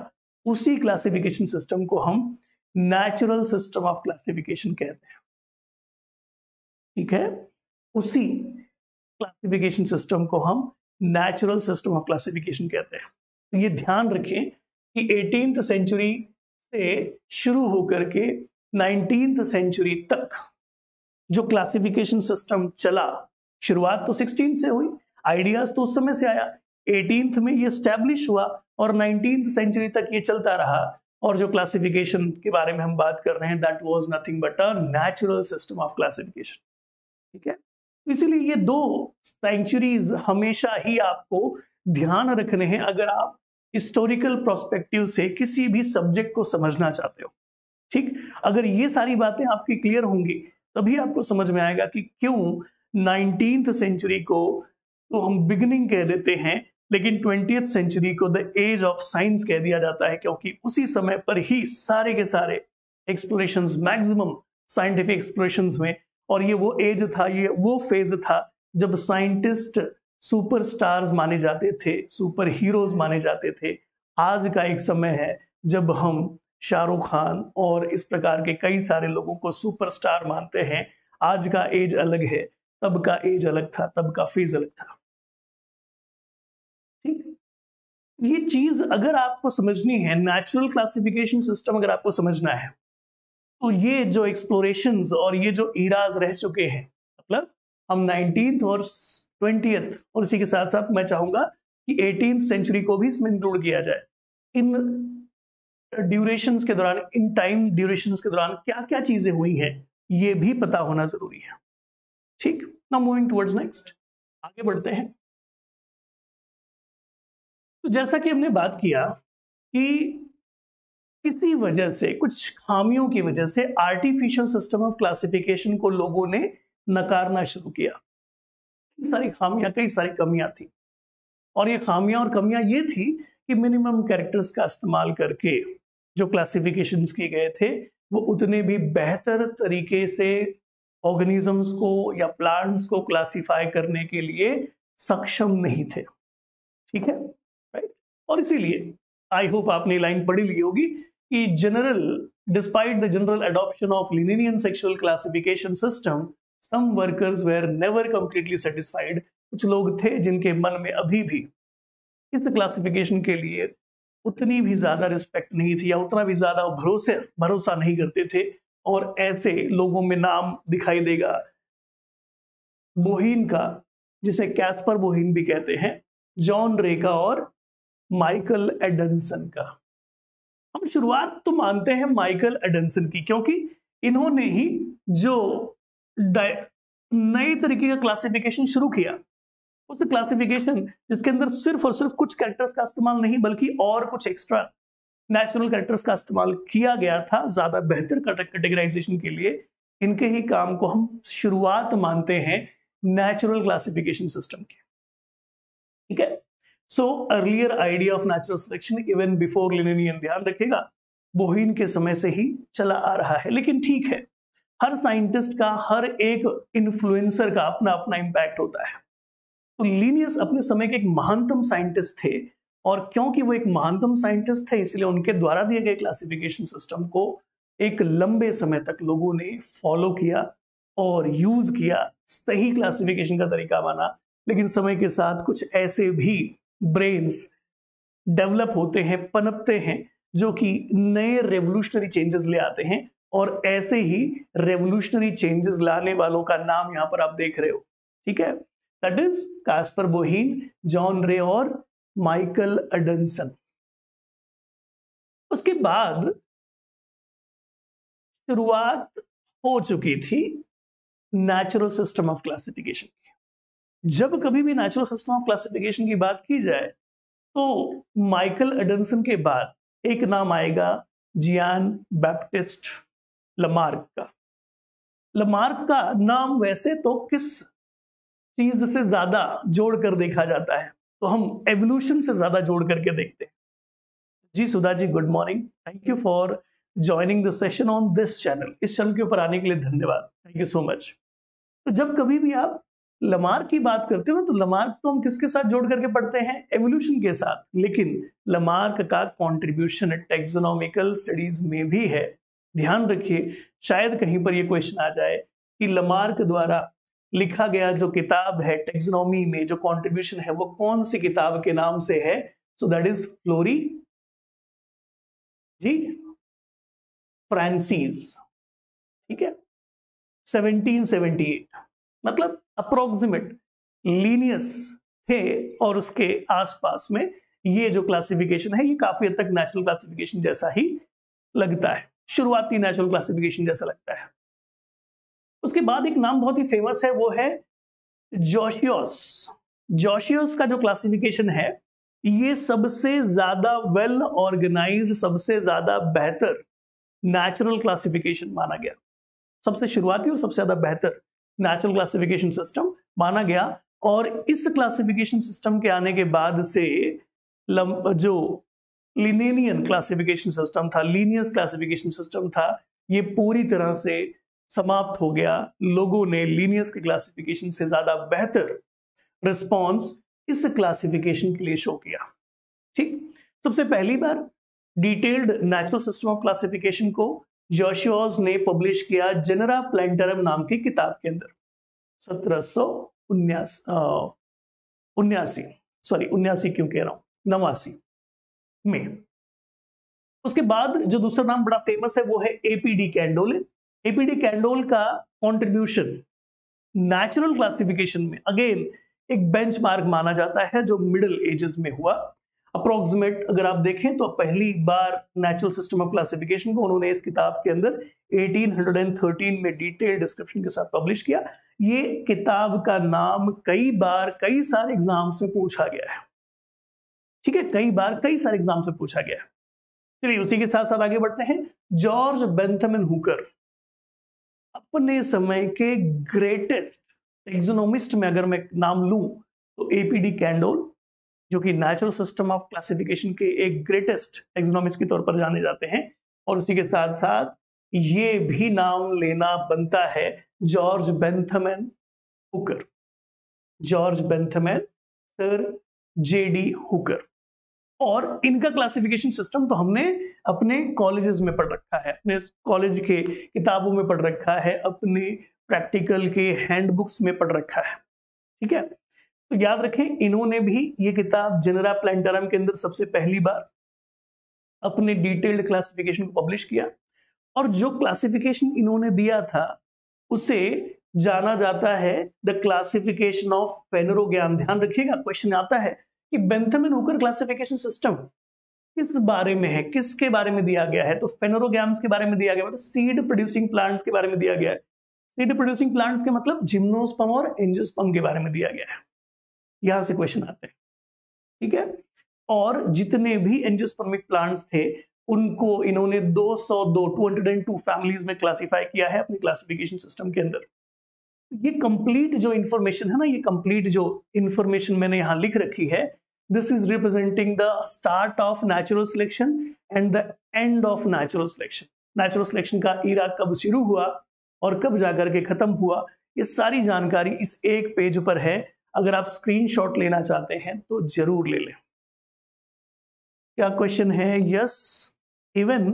उसी क्लासिफिकेशन सिस्टम को हम नेचुरल सिस्टम ऑफ़ क्लासिफिकेशन कहते हैं। ठीक है? उसी क्लासिफिकेशन सिस्टम को हम नेचुरल सिस्टम ऑफ़ क्लासिफिकेशन कहते हैं। तो ये ध्यान रखें कि एटीन सेंचुरी से शुरू होकर के नाइनटीन सेंचुरी तक जो क्लासिफिकेशन सिस्टम चला, शुरुआत तो सिक्सटीन से हुई आइडियाज़ तो उस समय से आया एटीन में ये स्टैब्लिश हुआ और नाइनटीन सेंचुरी तक ये चलता रहा। और जो क्लासिफिकेशन के बारे में हम बात कर रहे हैं that was nothing but a natural system of classification ठीक है? इसीलिए ये दो सेंचुरीज हमेशा ही आपको ध्यान रखने हैं अगर आप हिस्टोरिकल प्रोस्पेक्टिव से किसी भी सब्जेक्ट को समझना चाहते हो। ठीक? अगर ये सारी बातें आपकी क्लियर होंगी, तभी आपको समझ में आएगा कि क्यों नाइनटीन सेंचुरी को तो हम बिगनिंग कह देते हैं लेकिन ट्वेंटी सेंचुरी को द एज ऑफ़ साइंस कह दिया जाता है, क्योंकि उसी समय पर ही सारे के सारे एक्सप्लोरेशन मैक्सिमम साइंटिफिक एक्सप्लोरेशन हुए, और ये वो एज था, ये वो फ़ेज़ था जब साइंटिस्ट सुपरस्टार्स माने जाते थे सुपर हीरोज माने जाते थे। आज का एक समय है जब हम शाहरुख खान और इस प्रकार के कई सारे लोगों को सुपरस्टार मानते हैं। आज का एज अलग है, तब का एज अलग था, तब का फ़ेज़ अलग था। ये चीज़ अगर आपको समझनी है नेचुरल क्लासिफिकेशन सिस्टम अगर आपको समझना है तो ये जो एक्सप्लोरेशन और ये जो इराज रह चुके हैं मतलब हम नाइनटीन और ट्वेंटी और इसी के साथ साथ मैं चाहूँगा कि एटीन सेंचुरी को भी इसमें इंक्लूड किया जाए। इन ड्यूरेशन के दौरान, इन टाइम ड्यूरेशन के दौरान क्या क्या चीज़ें हुई हैं, ये भी पता होना ज़रूरी है। ठीक ना मूविंग टुवर्ड्स नेक्स्ट आगे बढ़ते हैं। तो जैसा कि हमने बात किया कि किसी वजह से, कुछ खामियों की वजह से आर्टिफिशियल सिस्टम ऑफ़ क्लासिफिकेशन को लोगों ने नकारना शुरू किया। कई सारी खामियाँ, कई सारी कमियाँ थी। और ये खामियाँ और कमियाँ ये थी कि मिनिमम कैरेक्टर्स का इस्तेमाल करके जो क्लासिफिकेशन किए गए थे, वो उतने भी बेहतर तरीके से ऑर्गेनिजम्स को या प्लांट्स को क्लासिफाई करने के लिए सक्षम नहीं थे। ठीक है? और इसीलिए आई होप आपने लाइन पढ़ी ली होगी कि general despite the general adoption of Linnaean sexual classification system some workers were never completely satisfied कुछ लोग थे जिनके मन में अभी भी इस क्लासिफिकेशन के लिए उतनी भी ज़्यादा रिस्पेक्ट नहीं थी या उतना भी ज़्यादा भरोसे, भरोसा नहीं करते थे। और ऐसे लोगों में नाम दिखाई देगा। बोहिन का, जिसे कैस्पर बोहिन भी कहते हैं जॉन रेका और माइकल एडनसन का। हम शुरुआत तो मानते हैं माइकल एडनसन की, क्योंकि इन्होंने ही जो नए तरीके का क्लासिफिकेशन शुरू किया। उस क्लासिफिकेशन जिसके अंदर सिर्फ़ और सिर्फ़ कुछ कैरेक्टर्स का इस्तेमाल नहीं, बल्कि और कुछ एक्स्ट्रा नेचुरल कैरेक्टर्स का इस्तेमाल किया गया था ज़्यादा बेहतर कैटेगराइजेशन के लिए। इनके ही काम को हम शुरुआत मानते हैं नेचुरल क्लासिफिकेशन सिस्टम के। ठीक है? So earlier idea of natural selection even before Linnaean ध्यान रखेगा बोहिन के समय से ही चला आ रहा है। लेकिन ठीक है, हर साइंटिस्ट का, हर एक इन्फ्लुएंसर का अपना अपना इंपैक्ट होता है। तो लीनियस अपने समय के एक महानतम साइंटिस्ट थे, और क्योंकि वो एक महानतम साइंटिस्ट थे, इसलिए उनके द्वारा दिए गए क्लासिफिकेशन सिस्टम को एक लंबे समय तक लोगों ने फॉलो किया और यूज़ किया। सही क्लासिफिकेशन का तरीका माना, लेकिन समय के साथ कुछ ऐसे भी ब्रेन्स डेवलप होते हैं, पनपते हैं, जो कि नए रेवोल्यूशनरी चेंजेस ले आते हैं और ऐसे ही रेवोल्यूशनरी चेंजेस लाने वालों का नाम यहाँ पर आप देख रहे हो। ठीक है? That is Caspar Bauhin John Ray और माइकल अडनसन उसके बाद शुरुआत हो चुकी थी नेचुरल सिस्टम ऑफ़ क्लासिफिकेशन जब कभी भी नेचुरल सिस्टम ऑफ़ क्लासिफिकेशन की बात की जाए तो माइकल एडनसन के बाद एक नाम आएगा जियान बैप्टिस्ट लमार्क का। लमार्क का नाम वैसे तो किस चीज़ से ज़्यादा जोड़ कर देखा जाता है? तो हम एवोल्यूशन से ज़्यादा जोड़ करके देखते हैं। जी Sudha ji good morning thank you for joining the session on this channel इस चैनल के ऊपर आने के लिए धन्यवाद। थैंक यू सो मच तो जब कभी भी आप लमार की बात करते हो तो लमार्क तो हम किसके साथ जोड़ करके पढ़ते हैं? एवोल्यूशन के साथ। लेकिन लमार्क का कंट्रीब्यूशन टेक्सोनॉमिकल स्टडीज़ में भी है। ध्यान रखिए, शायद कहीं पर यह क्वेश्चन आ जाए कि लमार्क द्वारा लिखा गया जो किताब है टेक्सोनॉमी में जो कंट्रीब्यूशन है, वो कौन सी किताब के नाम से है? सो दैट इज़ फ्लोरी जी फ्रांसिस ठीक है? 1778 मतलब अप्रोक्सीमेट लीनियस थे और उसके आसपास में ये जो क्लासिफिकेशन है, ये काफ़ी हद तक नेचुरल क्लासिफिकेशन जैसा ही लगता है। शुरुआती नेचुरल क्लासिफिकेशन जैसा लगता है। उसके बाद एक नाम बहुत ही फ़ेमस है, वो है जोशियोस। जोशियोस का जो क्लासिफिकेशन है, ये सबसे ज़्यादा वेल ऑर्गेनाइज्ड सबसे ज़्यादा बेहतर नेचुरल क्लासिफिकेशन माना गया। सबसे शुरुआती और सबसे ज़्यादा बेहतर नेचुरल क्लासिफिकेशन सिस्टम माना गया। और इस क्लासिफिकेशन सिस्टम के आने के बाद से जो लिनेनियन क्लासिफिकेशन सिस्टम था लीनियस क्लासिफिकेशन सिस्टम था, ये पूरी तरह से समाप्त हो गया। लोगों ने लीनियस के क्लासिफिकेशन से ज़्यादा बेहतर रिस्पॉन्स इस क्लासिफिकेशन के लिए शो किया। ठीक? सबसे पहली बार detailed natural system of classification को जोशियोज ने पब्लिश किया जेनरा प्लेंटरम नाम की किताब के अंदर। सत्रह सौ उन्यासी सॉरी उन्यासी क्यों कह रहा हूँ? नवासी में। उसके बाद जो दूसरा नाम बड़ा फ़ेमस है, वो है एपीडी कैंडोल एपीडी कैंडोल का कंट्रीब्यूशन नेचुरल क्लासिफिकेशन में अगेन एक बेंचमार्क माना जाता है जो मिडिल एजेस में हुआ। अप्रोक्सीमेट अगर आप देखें तो पहली बार नेचुरल सिस्टम ऑफ़ क्लासिफिकेशन को उन्होंने इस किताब के अंदर 1813 में डिटेल डिस्क्रिप्शन के साथ पब्लिश किया। ये किताब का नाम कई बार कई सारे एग्ज़ाम से पूछा गया है। ठीक है? कई बार कई सारे एग्ज़ाम से पूछा गया है। चलिए उसी के साथ साथ आगे बढ़ते हैं। जॉर्ज बेंथमन हुकर अपने समय के ग्रेटेस्ट एक्सोनोमिस्ट में अगर मैं नाम लूँ तो एपीडी कैंडोल जो कि नेचुरल सिस्टम ऑफ़ क्लासिफिकेशन के एक ग्रेटेस्ट एक्सोनोमिस्ट के तौर पर जाने जाते हैं। और उसी के साथ साथ ये भी नाम लेना बनता है George Bentham and Hooker George Bentham and sir J D Hooker और इनका क्लासिफिकेशन सिस्टम तो हमने अपने कॉलेजेस में पढ़ रखा है, अपने कॉलेज के किताबों में पढ़ रखा है, अपने प्रैक्टिकल के हैंडबुक्स में पढ़ रखा है। ठीक है? तो याद रखें, इन्होंने भी ये किताब जनरा प्लांटरम के अंदर सबसे पहली बार अपने डिटेल्ड क्लासिफिकेशन को पब्लिश किया और जो क्लासिफिकेशन इन्होंने दिया था, उसे जाना जाता है द क्लासिफिकेशन ऑफ़ फेनरोग्याम ध्यान रखिएगा, क्वेश्चन आता है कि Bentham and Hooker classification system किस बारे में है, किसके बारे में दिया गया है? तो फेनोरोग्याम्स के बारे में दिया गया मतलब सीड प्रोड्यूसिंग प्लांट्स के बारे में दिया गया है। सीड प्रोड्यूसिंग प्लांट्स के मतलब जिम्नोस्पम और एंजियोस्पम के बारे में दिया गया है। यहाँ से क्वेश्चन आते हैं। ठीक है? और जितने भी एंजियोस्पर्मिक प्लांट्स थे, उनको इन्होंने 202 202 फैमिलीज़ में क्लासिफाई किया है अपने क्लासिफिकेशन सिस्टम के अंदर। ये कंप्लीट जो इंफॉर्मेशन है ना, ये कंप्लीट जो इंफॉर्मेशन मैंने यहाँ लिख रखी है this is representing the start of natural selection and the end of natural selection natural selection का इरा कब शुरू हुआ और कब जाकर के खत्म हुआ, ये सारी जानकारी इस एक पेज पर है। अगर आप स्क्रीनशॉट लेना चाहते हैं तो ज़रूर ले लें। क्या क्वेश्चन है? यस इवन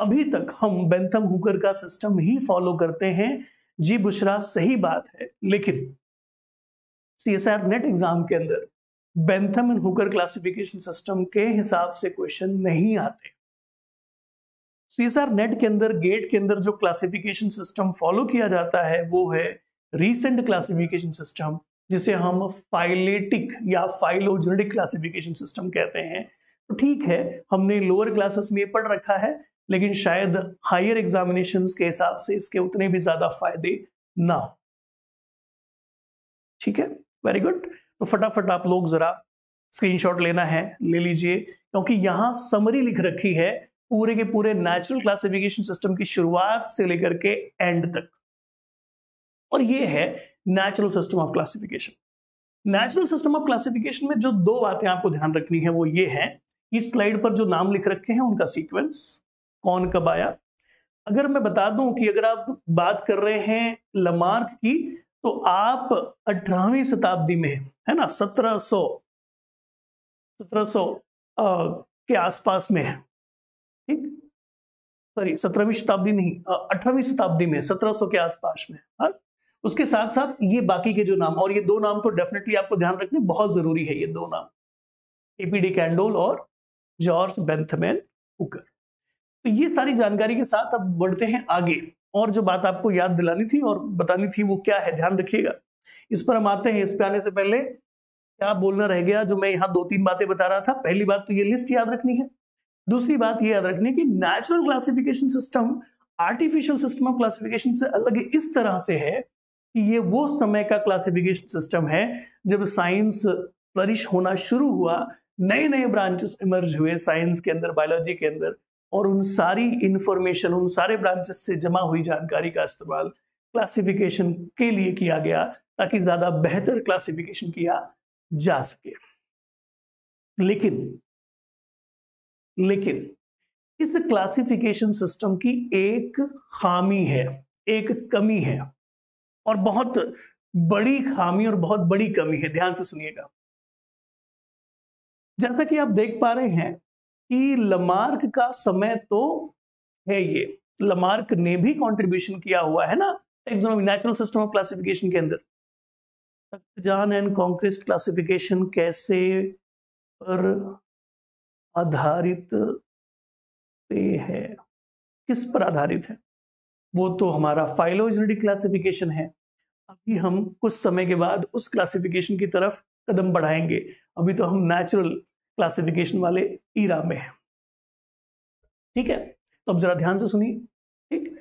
अभी तक हम बेंथम हुकर का सिस्टम ही फॉलो करते हैं। जी बुशरा सही बात है, लेकिन सीएसआर नेट एग्ज़ाम के अंदर Bentham and Hooker classification system के हिसाब से क्वेश्चन नहीं आते। सीएसआर नेट के अंदर गेट के अंदर जो क्लासिफिकेशन सिस्टम फॉलो किया जाता है, वो है रीसेंट क्लासिफिकेशन सिस्टम जिसे हम फाइलेटिक या फाइलोजेनेटिक क्लासिफिकेशन सिस्टम कहते हैं। तो ठीक है, हमने लोअर क्लासेस में पढ़ रखा है, लेकिन शायद हायर एग्जामिनेशन के हिसाब से इसके उतने भी ज़्यादा फ़ायदे ना हो। ठीक है? वेरी गुड तो फटाफट आप लोग जरा स्क्रीनशॉट लेना है, ले लीजिए, क्योंकि यहाँ समरी लिख रखी है पूरे के पूरे नेचुरल क्लासिफिकेशन सिस्टम की शुरुआत से लेकर के एंड तक। और ये है natural system of classification natural system of classification में जो दो बातें आपको ध्यान रखनी है वो ये है, इस स्लाइड पर जो नाम लिख रखे हैं उनका सीक्वेंस कौन कब आया? अगर मैं बता दूँ कि अगर आप बात कर रहे हैं लमार्क की तो आप अठारहवीं शताब्दी में है ना? सत्रह सौ सत्रह सौ के आसपास में है। ठीक? सॉरी, सत्रहवीं शताब्दी नहीं अठारहवीं शताब्दी में, सत्रह सौ के आसपास में हा? उसके साथ साथ ये बाकी के जो नाम, और ये दो नाम तो डेफिनेटली आपको ध्यान रखने, बहुत ज़रूरी है ये दो नाम। एपीडी कैंडोल और जॉर्ज बेंथमैन हुकर तो ये सारी जानकारी के साथ अब बढ़ते हैं आगे। और जो बात आपको याद दिलानी थी और बतानी थी वो क्या है, ध्यान रखिएगा। इस पर हम आते हैं, इस पे आने से पहले क्या बोलना रह गया जो मैं यहाँ दो तीन बातें बता रहा था। पहली बात तो ये लिस्ट याद रखनी है। दूसरी बात ये याद रखनी है कि natural classification system artificial system of classification से अलग इस तरह से है कि ये वो समय का क्लासिफिकेशन सिस्टम है जब साइंस फ्लरिश होना शुरू हुआ नए नए ब्रांचेस इमर्ज हुए साइंस के अंदर बायोलॉजी के अंदर, और उन सारी इंफॉर्मेशन उन सारे ब्रांचेस से जमा हुई जानकारी का इस्तेमाल क्लासिफिकेशन के लिए किया गया ताकि ज़्यादा बेहतर क्लासिफिकेशन किया जा सके। लेकिन लेकिन इस क्लासिफिकेशन सिस्टम की एक खामी है, एक कमी है। और बहुत बड़ी खामी और बहुत बड़ी कमी है। ध्यान से सुनिएगा। जैसा कि आप देख पा रहे हैं कि लमार्क का समय तो है ये। लमार्क ने भी कंट्रीब्यूशन किया हुआ है ना taxonomy natural system of classification के अंदर। जान एंड कॉन्क्रिस्ट क्लासिफिकेशन कैसे पर आधारित है? किस पर आधारित है? वो तो हमारा फाइलोजेनेटिक क्लासिफिकेशन है। अभी हम कुछ समय के बाद उस क्लासिफिकेशन की तरफ़ कदम बढ़ाएँगे। अभी तो हम नेचुरल क्लासिफिकेशन वाले ईरा में हैं। ठीक है? तो अब जरा ध्यान से सुनिए। ठीक?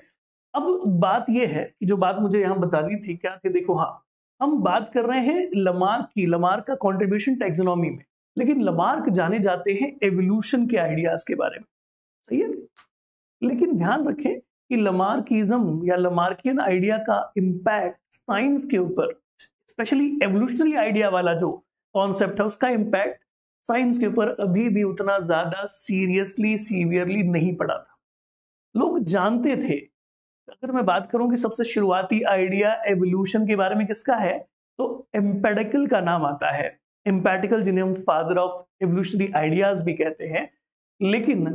अब बात यह है कि जो बात मुझे यहाँ बतानी थी, क्या कि देखो हाँ हम बात कर रहे हैं लमार्क की लमार्क का कंट्रीब्यूशन टेक्सोनॉमी में। लेकिन लमार्क जाने जाते हैं एवोल्यूशन के आइडियाज़ के बारे में। सही है? लेकिन ध्यान रखें कि लमार्किज्म या लमार्कियन आइडिया का इम्पैक्ट साइंस के ऊपर स्पेशली एवोल्यूशनरी आइडिया वाला जो कॉन्सेप्ट है, उसका इम्पैक्ट साइंस के ऊपर अभी भी उतना ज़्यादा सीरियसली सीवियरली नहीं पड़ा था। लोग जानते थे। अगर मैं बात करूँ कि सबसे शुरुआती आइडिया एवोल्यूशन के बारे में किसका है तो एम्पेडिकल का नाम आता है। एम्पेटिकल जिन्हें हम फादर ऑफ़ एवोल्यूशनरी आइडियाज़ भी कहते हैं। लेकिन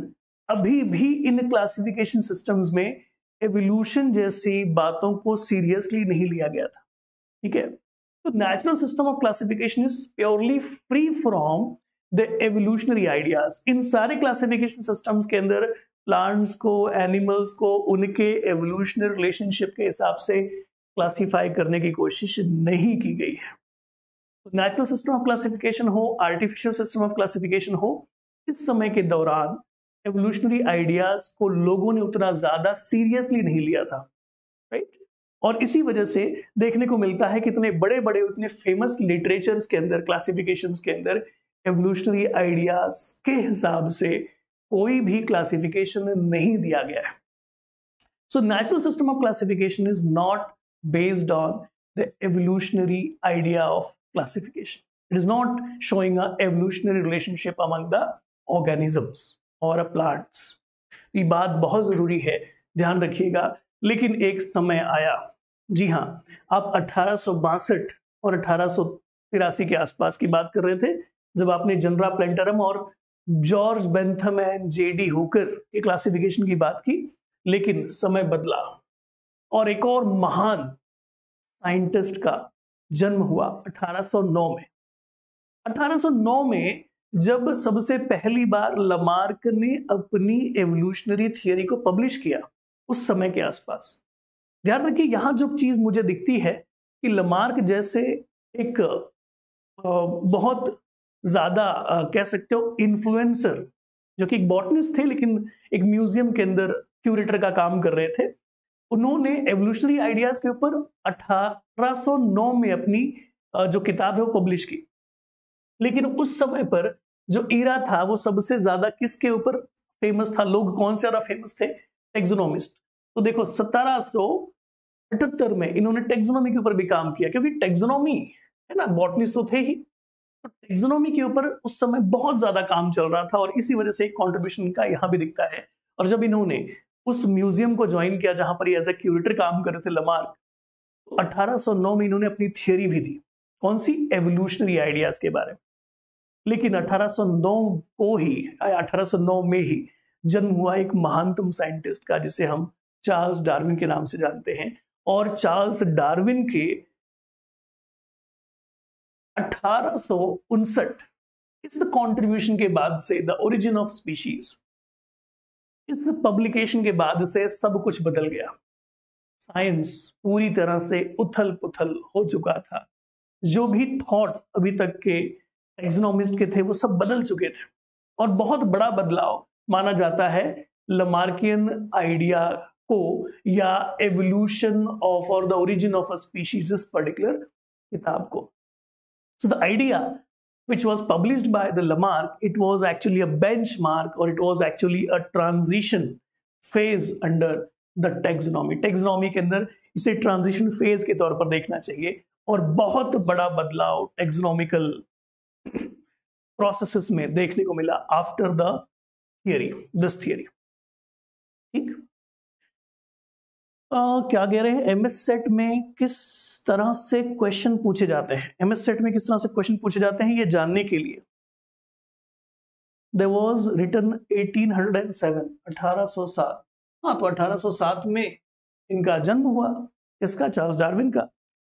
अभी भी इन क्लासिफिकेशन सिस्टम्स में एवोल्यूशन जैसी बातों को सीरियसली नहीं लिया गया था। ठीक है? तो natural system of classification is purely free from the evolutionary ideas इन सारे क्लासिफिकेशन सिस्टम्स के अंदर प्लांट्स को एनिमल्स को, उनके एवोल्यूशनरी रिलेशनशिप के हिसाब से क्लासिफाई करने की कोशिश नहीं की गई है। नेचुरल सिस्टम ऑफ़ क्लासिफिकेशन हो आर्टिफिशियल सिस्टम ऑफ़ क्लासिफिकेशन हो, इस समय के दौरान एवोल्यूशनरी आइडियाज़ को लोगों ने उतना ज़्यादा सीरियसली नहीं लिया था राइट और इसी वजह से देखने को मिलता है कि इतने बड़े बड़े इतने फ़ेमस लिटरेचर्स के अंदर क्लासिफिकेशन के अंदर एवोल्यूशनरी आइडियाज़ के हिसाब से कोई भी क्लासिफिकेशन नहीं दिया गया है। So natural system of classification is not based on the evolutionary idea of classification. It is not showing a evolutionary relationship among the or a plants. ये बात बहुत ज़रूरी है, ध्यान रखिएगा। लेकिन एक समय आया। जी हाँ आप अठारह और अठारह के आसपास की बात कर रहे थे, जब आपने जनरा प्लेंटरम और George Bentham and JD Hooker के क्लासिफिकेशन की बात की, लेकिन समय बदला। और एक और महान साइंटिस्ट का जन्म हुआ 1809 में। 1809 में जब सबसे पहली बार लमार्क ने अपनी एवोल्यूशनरी थियोरी को पब्लिश किया, उस समय के आसपास। ध्यान रखिए, यहाँ जो चीज़ मुझे दिखती है कि लमार्क जैसे एक बहुत ज़्यादा कह सकते हो इन्फ्लुएंसर जो कि एक बॉटनिस्ट थे, लेकिन एक म्यूज़ियम के अंदर क्यूरेटर का काम कर रहे थे, उन्होंने एवोल्यूशनरी आइडियाज़ के ऊपर 1809 में अपनी जो किताब है वो पब्लिश की। लेकिन उस समय पर जो ईरा था, वो सबसे ज़्यादा किसके ऊपर फ़ेमस था? लोग कौन से ज़्यादा फ़ेमस थे? टेक्सोनोमिस्ट तो देखो, सतारह अठहत्तर में इन्होंने टेक्सोनोमी के ऊपर भी काम किया, क्योंकि टेक्सोनोमी है ना बॉटनिस्ट तो थे ही। तो टेक्सोनोमी के ऊपर उस समय बहुत ज़्यादा काम चल रहा था और इसी वजह से एक कॉन्ट्रीब्यूशन का यहाँ भी दिखता है। और जब इन्होंने उस म्यूज़ियम को ज्वाइन किया, जहाँ पर एज ए क्यूरेटर काम कर रहे थे लमार्क तो 1809 में इन्होंने अपनी थियोरी भी दी। कौन सी? एवोल्यूशनरी आइडियाज़ के बारे में। लेकिन 1809 को ही 1809 में ही जन्म हुआ एक महानतम साइंटिस्ट का, जिसे हम चार्ल्स डार्विन के नाम से जानते हैं। और चार्ल्स डार्विन के अठारह इस कंट्रीब्यूशन के बाद से द ओरिजिन ऑफ़ स्पीशीज इस पब्लिकेशन के बाद से सब कुछ बदल गया। साइंस पूरी तरह से उथल पुथल हो चुका था। जो भी थॉट्स अभी तक के एक्जनोमिस्ट के थे, वो सब बदल चुके थे। और बहुत बड़ा बदलाव माना जाता है लमार्कियन आइडिया को या एवोल्यूशन ऑफ़ और the origin of a species इस पर्टिकुलर किताब को। So the idea which was publish by the Lamarck it was actually a bench और it was actually a transition phase under the taxonomy taxonomy के अंदर इसे transition phase के तौर पर देखना चाहिए। और बहुत बड़ा बदलाव टेक्सोनॉमिकल प्रोसेसेस में देखने को मिला after the theory this theory ठीक? क्या कह रहे हैं? एमएस सेट में किस तरह से क्वेश्चन पूछे जाते हैं? एमएस सेट में किस तरह से क्वेश्चन पूछे जाते हैं ये जानने के लिए? देर वॉज़ रिटर्न 1807 1807 हाँ तो 1807 में इनका जन्म हुआ, इसका, चार्ल्स डार्विन का।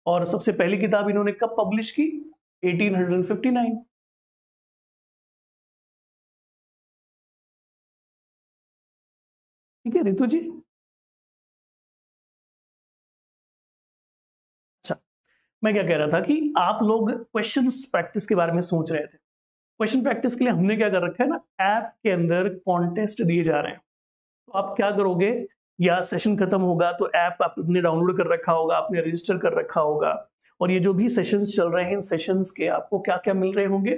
और सबसे पहली किताब इन्होंने कब पब्लिश की? 1859 ठीक है, रितु जी? अच्छा मैं क्या कह रहा था कि आप लोग क्वेश्चंस प्रैक्टिस के बारे में सोच रहे थे। क्वेश्चन प्रैक्टिस के लिए हमने क्या कर रखा है ना ऐप के अंदर कॉन्टेस्ट दिए जा रहे हैं। तो आप क्या करोगे, या सेशन खत्म होगा तो ऐप आपने डाउनलोड कर रखा होगा, आपने रजिस्टर कर रखा होगा। और ये जो भी सेशंस चल रहे हैं इन सेशंस के आपको क्या क्या मिल रहे होंगे?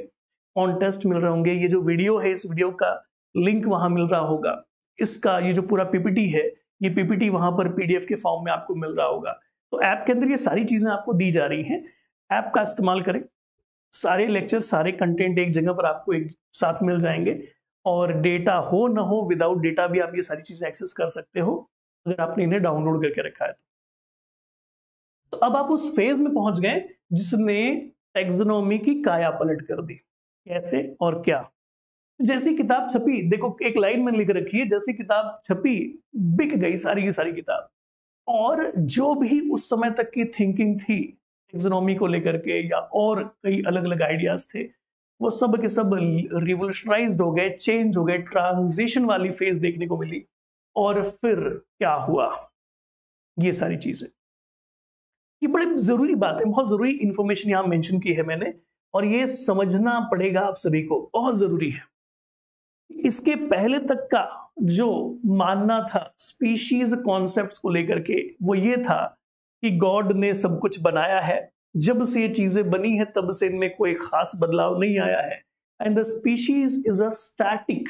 कॉन्टेस्ट मिल रहे होंगे। ये जो वीडियो है इस वीडियो का लिंक वहाँ मिल रहा होगा। इसका ये जो पूरा पीपीटी है ये पीपीटी वहाँ पर पीडीएफ के फॉर्म में आपको मिल रहा होगा। तो ऐप के अंदर ये सारी चीज़ें आपको दी जा रही हैं। ऐप का इस्तेमाल करें। सारे लेक्चर सारे कंटेंट एक जगह पर आपको एक साथ मिल जाएँगे। और डेटा हो ना हो विदाउट डेटा भी आप ये सारी चीज़ें एक्सेस कर सकते हो। अगर आपने इन्हें डाउनलोड करके रखा है तो, तो अब आप उस फ़ेज़ में पहुँच गए जिसने टेक्सोनॉमी की काया पलट कर दी। कैसे और क्या? जैसी किताब छपी, देखो एक लाइन में लिख रखी है, जैसी किताब छपी, बिक गई सारी की सारी किताब। और जो भी उस समय तक की थिंकिंग थी इकोनॉमी को लेकर के या और कई अलग अलग आइडियाज़ थे, वो सब के सब रिवोल्यूशनाइज हो गए चेंज हो गए ट्रांजिशन वाली फ़ेज़ देखने को मिली। और फिर क्या हुआ? ये सारी चीज़ें। ये बड़ी ज़रूरी बात है, बहुत ज़रूरी इंफॉर्मेशन यहाँ मेंशन की है मैंने, और ये समझना पड़ेगा आप सभी को, बहुत ज़रूरी है। इसके पहले तक का जो मानना था स्पीशीज कॉन्सेप्ट्स को लेकर के, वो ये था कि गॉड ने सब कुछ बनाया है। जब से ये चीज़ें बनी है, तब से इनमें कोई खास बदलाव नहीं आया है। And the species is a static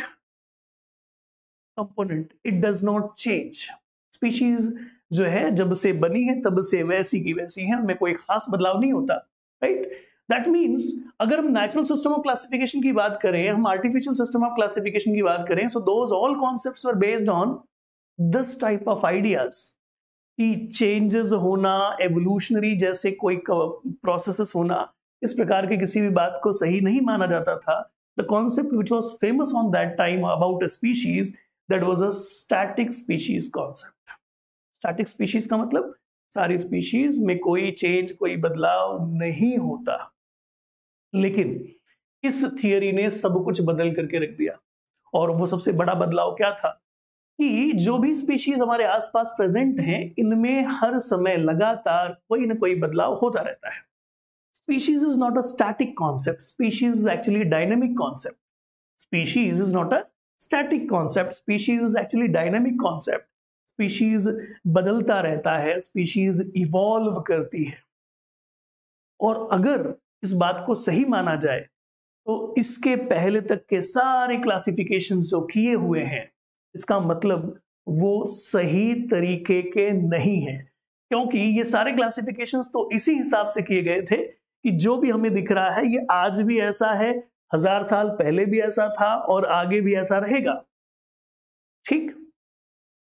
component it does not change species जो है, जब से बनी है, तब से वैसी की वैसी है उनमें कोई खास बदलाव नहीं होता राइट दैट मीन्स अगर हम नेचुरल सिस्टम ऑफ़ क्लासिफिकेशन की बात करें, हम आर्टिफिशियल सिस्टम ऑफ़ क्लासिफिकेशन की बात करें so those all concepts were based on this type of ideas कि चेंजेस होना एवोल्यूशनरी जैसे कोई प्रोसेसेस होना, इस प्रकार के किसी भी बात को सही नहीं माना जाता था। The concept which was famous on that time about a species that was a static species concept static species का मतलब सारी स्पीशीज में कोई चेंज कोई बदलाव नहीं होता। लेकिन इस थियरी ने सब कुछ बदल करके रख दिया। और वो सबसे बड़ा बदलाव क्या था? कि जो भी स्पीशीज हमारे आसपास प्रेजेंट हैं, इनमें हर समय लगातार कोई ना कोई बदलाव होता रहता है। Species is not a static concept species is actually dynamic concept species is not a static concept species is actually dynamic concept species बदलता रहता है स्पीशीज इवॉल्व करती है। और अगर इस बात को सही माना जाए तो इसके पहले तक के सारे क्लासिफिकेशन जो किए हुए हैं, इसका मतलब वो सही तरीके के नहीं है। क्योंकि ये सारे क्लासिफिकेशन तो इसी हिसाब से किए गए थे कि जो भी हमें दिख रहा है, ये आज भी ऐसा है, हज़ार साल पहले भी ऐसा था और आगे भी ऐसा रहेगा। ठीक?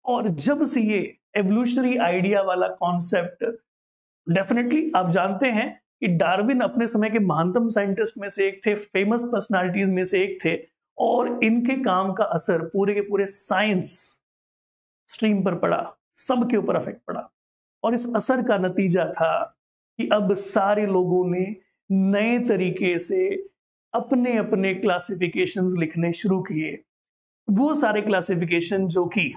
और जब से ये एवोल्यूशनरी आइडिया वाला कॉन्सेप्ट डेफिनेटली आप जानते हैं कि डार्विन अपने समय के महानतम साइंटिस्ट में से एक थे फ़ेमस पर्सनालिटीज में से एक थे और इनके काम का असर पूरे के पूरे साइंस स्ट्रीम पर पड़ा, सबके ऊपर अफेक्ट पड़ा। और इस असर का नतीजा था कि अब सारे लोगों ने नए तरीके से अपने अपने क्लासिफिकेशंस लिखने शुरू किए। वो सारे क्लासिफिकेशन जो कि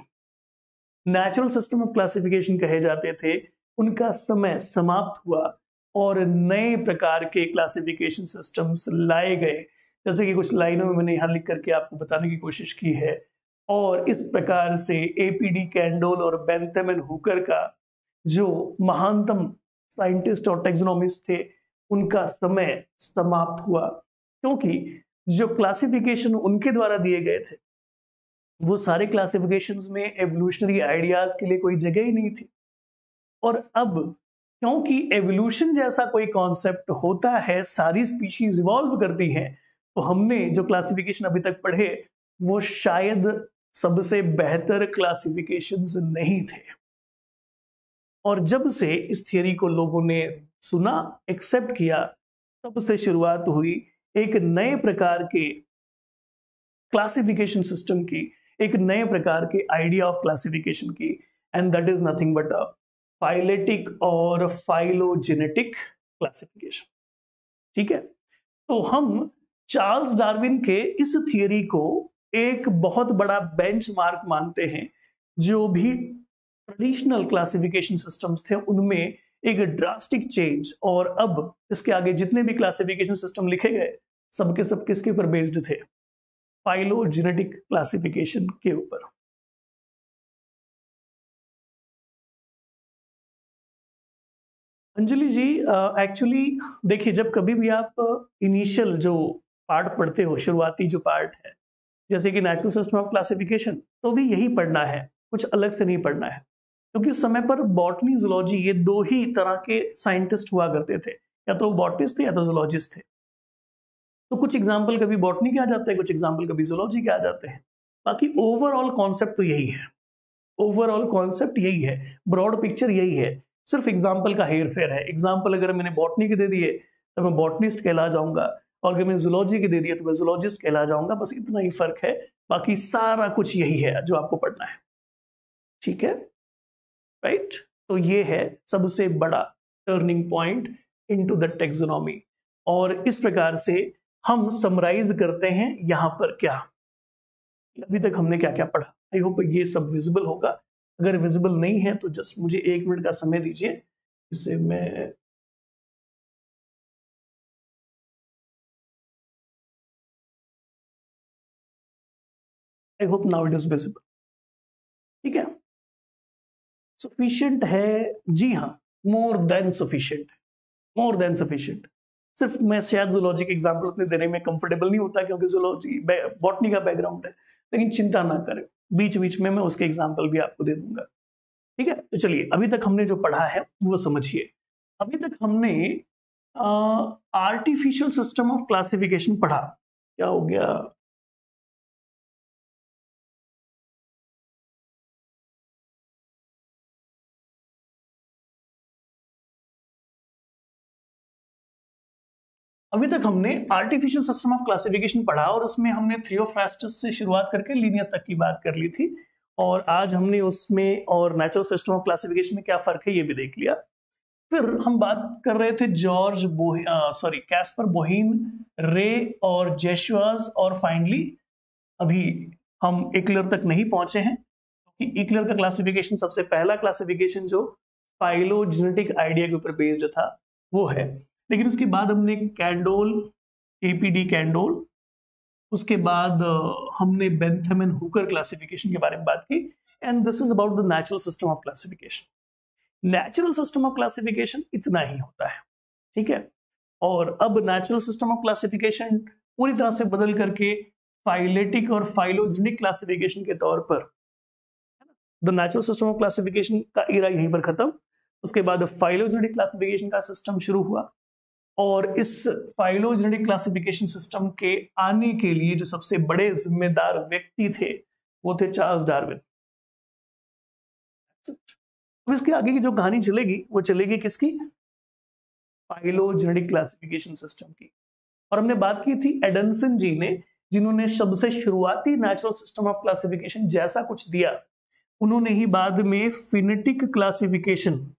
नेचुरल सिस्टम ऑफ़ क्लासिफिकेशन कहे जाते थे, उनका समय समाप्त हुआ और नए प्रकार के क्लासिफिकेशन सिस्टम्स लाए गए। जैसे कि कुछ लाइनों में मैंने यहाँ लिख करके आपको बताने की कोशिश की है। और इस प्रकार से एपीडी कैंडोल और बेंथेमन हुकर का जो महानतम साइंटिस्ट और टेक्नोमिस्ट थे, उनका समय समाप्त हुआ। क्योंकि जो क्लासिफिकेशन उनके द्वारा दिए गए थे वो सारे क्लासिफिकेशंस में एवोल्यूशनरी आइडियाज़ के लिए कोई जगह ही नहीं थी। और अब, क्योंकि एवोल्यूशन जैसा कोई कॉन्सेप्ट होता है, सारी स्पीशीज इवॉल्व करती हैं तो हमने जो क्लासिफिकेशन अभी तक पढ़े, वो शायद सबसे बेहतर क्लासिफिकेशन नहीं थे। और जब से इस थियरी को लोगों ने सुना एक्सेप्ट किया, तब से शुरुआत हुई एक नए प्रकार के क्लासिफिकेशन सिस्टम की एक नए प्रकार के आइडिया ऑफ़ क्लासिफिकेशन की and that is nothing but a phyletic और फाइलोजेनेटिक क्लासिफिकेशन ठीक है? तो हम चार्ल्स डार्विन के इस थियोरी को एक बहुत बड़ा बेंचमार्क मानते हैं, जो भी ट्रेडिशनल क्लासिफिकेशन सिस्टम्स थे, उनमें एक ड्रास्टिक चेंज और अब इसके आगे जितने भी क्लासिफिकेशन सिस्टम लिखे गए, सबके सब किसके ऊपर बेस्ड थे? फाइलोजेनेटिक क्लासिफिकेशन के ऊपर। अंजलि जी एक्चुअली देखिए, जब कभी भी आप इनिशियल जो पार्ट पढ़ते हो, शुरुआती जो पार्ट है, जैसे कि नेचुरल सिस्टम ऑफ़ क्लासिफिकेशन तो भी यही पढ़ना है, कुछ अलग से नहीं पढ़ना है। क्योंकि उस समय पर बॉटनी जोलॉजी ये दो ही तरह के साइंटिस्ट हुआ करते थे, या तो बॉटनिस्ट थे, या तो जोलॉजिस्ट थे। तो कुछ एग्ज़ाम्पल कभी बॉटनी के आ जाते हैं, कुछ एग्ज़ाम्पल कभी जोलॉजी के आ जाते हैं। बाकी ओवरऑल कॉन्सेप्ट तो यही है। ओवरऑल कॉन्सेप्ट यही है। ब्रॉड पिक्चर यही है। सिर्फ़ एग्ज़ाम्पल का हेर फेर है। एग्ज़ाम्पल अगर मैंने बॉटनी के दे दिए तो मैं बॉटनिस्ट कहला जाऊँगा। और अगर मैंने जोलॉजी के दे दिए तो मैं जोलॉजिस्ट कहला जाऊँगा। बस इतना ही फ़र्क है। बाकी सारा कुछ यही है जो आपको पढ़ना है। ठीक है? राइट तो ये है सबसे बड़ा turning point into the taxonomy और इस प्रकार से हम समराइज करते हैं यहाँ पर क्या। अभी तक हमने क्या क्या पढ़ा? आई होप ये सब विजिबल होगा। अगर विजिबल नहीं है तो जस्ट मुझे एक मिनट का समय दीजिए, जिससे मैं I hope now it is visible ठीक है? सफिशियंट है? जी हाँ more than sufficient more than sufficient सिर्फ़ मैं शायद जोलॉजी के एग्ज़ाम्पल उतने देने में कंफर्टेबल नहीं होता क्योंकि जोलॉजी बॉटनी का बैकग्राउंड है, लेकिन चिंता ना करें। बीच बीच में मैं उसके एग्ज़ाम्पल भी आपको दे दूँगा। ठीक है? तो चलिए, अभी तक हमने जो पढ़ा है, वो समझिए। अभी तक हमने आर्टिफिशियल सिस्टम ऑफ़ क्लासिफिकेशन पढ़ा। क्या हो गया? अभी तक हमने आर्टिफिशियल सिस्टम ऑफ़ क्लासिफिकेशन पढ़ा और उसमें हमने थ्रियोफ्रास्टस से शुरुआत करके लीनियस तक की बात कर ली थी और आज हमने उसमें और नेचुरल सिस्टम ऑफ़ क्लासिफिकेशन में क्या फ़र्क है ये भी देख लिया। फिर हम बात कर रहे थे जॉर्ज सॉरी कैस्पर बोहिन रे और जेशवास और फाइनली अभी हम इक्लर तक नहीं पहुँचे हैं। क्योंकि इक्लर का क्लासिफिकेशन सबसे पहला क्लासिफिकेशन जो फाइलोजेनेटिक आइडिया के ऊपर बेस्ड था, वो है। लेकिन उसके बाद हमने कैंडोल एपीडी कैंडोल, उसके बाद हमने बेंथम एंड हुकर क्लासिफिकेशन के बारे में बात की and this is about the natural system of classification natural system of classification इतना ही होता है, ठीक है? और अब नेचुरल सिस्टम ऑफ़ क्लासिफिकेशन पूरी तरह से बदल करके फाइलेटिक और फाइलोजेनिक क्लासिफिकेशन के तौर पर the natural system of classification का इरा यहीं पर खत्म, उसके बाद फाइलोजेनिक क्लासिफिकेशन का सिस्टम शुरू हुआ और इस फाइलोजेनेटिक क्लासिफिकेशन सिस्टम के आने के लिए जो सबसे बड़े जिम्मेदार व्यक्ति थे, वो थे चार्ल्स डार्विन। अब इसके आगे की जो कहानी चलेगी, वो चलेगी किसकी? फाइलोजेनेटिक क्लासिफिकेशन सिस्टम की। और हमने बात की थी एडनसन जी ने, जिन्होंने सबसे शुरुआती नेचुरल सिस्टम ऑफ़ क्लासिफिकेशन जैसा कुछ दिया, उन्होंने ही बाद में फिनेटिक क्लासिफिकेशन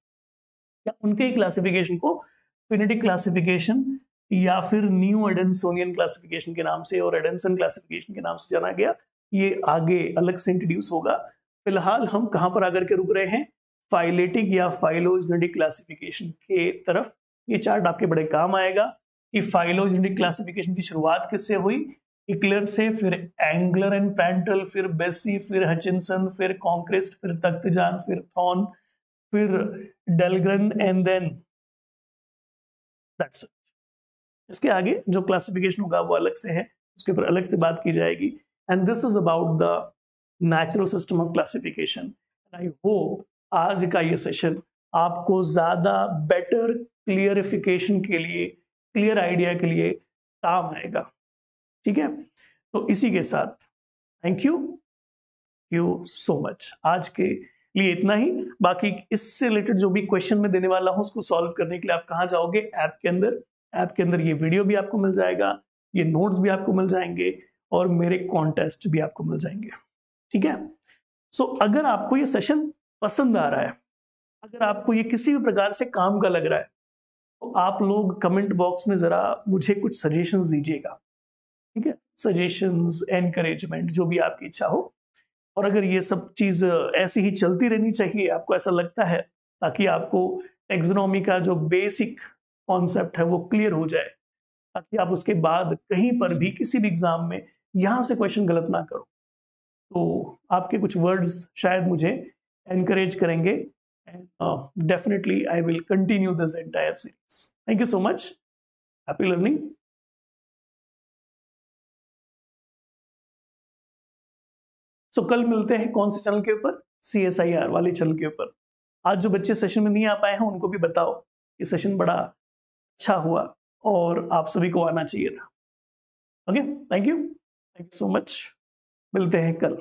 या उनके ही क्लासिफिकेशन को फिनेटिक क्लासिफिकेशन या फिर न्यू एडेंसोनियन क्लासिफिकेशन के नाम से और एडेंसन क्लासिफिकेशन के नाम से जाना गया। ये आगे अलग से इंट्रोड्यूस होगा। फ़िलहाल हम कहाँ पर आकर के रुक रहे हैं? फाइलेटिक या फाइलोजेनेटिक क्लासिफिकेशन के तरफ़। ये चार्ट आपके बड़े काम आएगा कि फाइलोजेनेटिक क्लासिफिकेशन की शुरुआत किससे हुई? इक्लर से, फिर एंगलर एंड पैंटल फिर बेसी फिर हचिनसन फिर कॉन्क्रेस्ट फिर तख्तजान फिर थॉन फिर Dahlgren and then that's it इसके आगे जो क्लासिफिकेशन होगा वो अलग से है, उसके ऊपर अलग से बात की जाएगी। And this is about the natural system of classification I hope आज का ये सेशन आपको ज़्यादा बेटर क्लियरिफिकेशन के लिए क्लियर आइडिया के लिए काम आएगा। ठीक है? तो इसी के साथ thank you you so much आज के लिए इतना ही। बाकी इससे रिलेटेड जो भी क्वेश्चन मैं देने वाला हूँ उसको सॉल्व करने के लिए आप कहाँ जाओगे? ऐप के अंदर। ऐप के अंदर ये वीडियो भी आपको मिल जाएगा ये नोट्स भी आपको मिल जाएँगे और मेरे कॉन्टेस्ट भी आपको मिल जाएँगे। ठीक है? सो so, अगर आपको ये सेशन पसंद आ रहा है अगर आपको ये किसी भी प्रकार से काम का लग रहा है तो आप लोग कमेंट बॉक्स में ज़रा मुझे कुछ सजेशंस दीजिएगा। ठीक है? सजेशंस एनकरेजमेंट जो भी आपकी इच्छा हो। और अगर ये सब चीज़ ऐसी ही चलती रहनी चाहिए, आपको ऐसा लगता है, ताकि आपको टेक्सोनॉमी का जो बेसिक कॉन्सेप्ट है वो क्लियर हो जाए, ताकि आप उसके बाद कहीं पर भी किसी भी एग्ज़ाम में यहाँ से क्वेश्चन गलत ना करो। तो आपके कुछ वर्ड्स शायद मुझे एनकरेज करेंगे and definitely I will continue this entire series thank you so much happy learning so कल मिलते हैं कौन से चैनल के ऊपर? सी एस आई आर वाले चैनल के ऊपर। आज जो बच्चे सेशन में नहीं आ पाए हैं, उनको भी बताओ कि सेशन बड़ा अच्छा हुआ और आप सभी को आना चाहिए था। Okay thank you thank you so much मिलते हैं कल।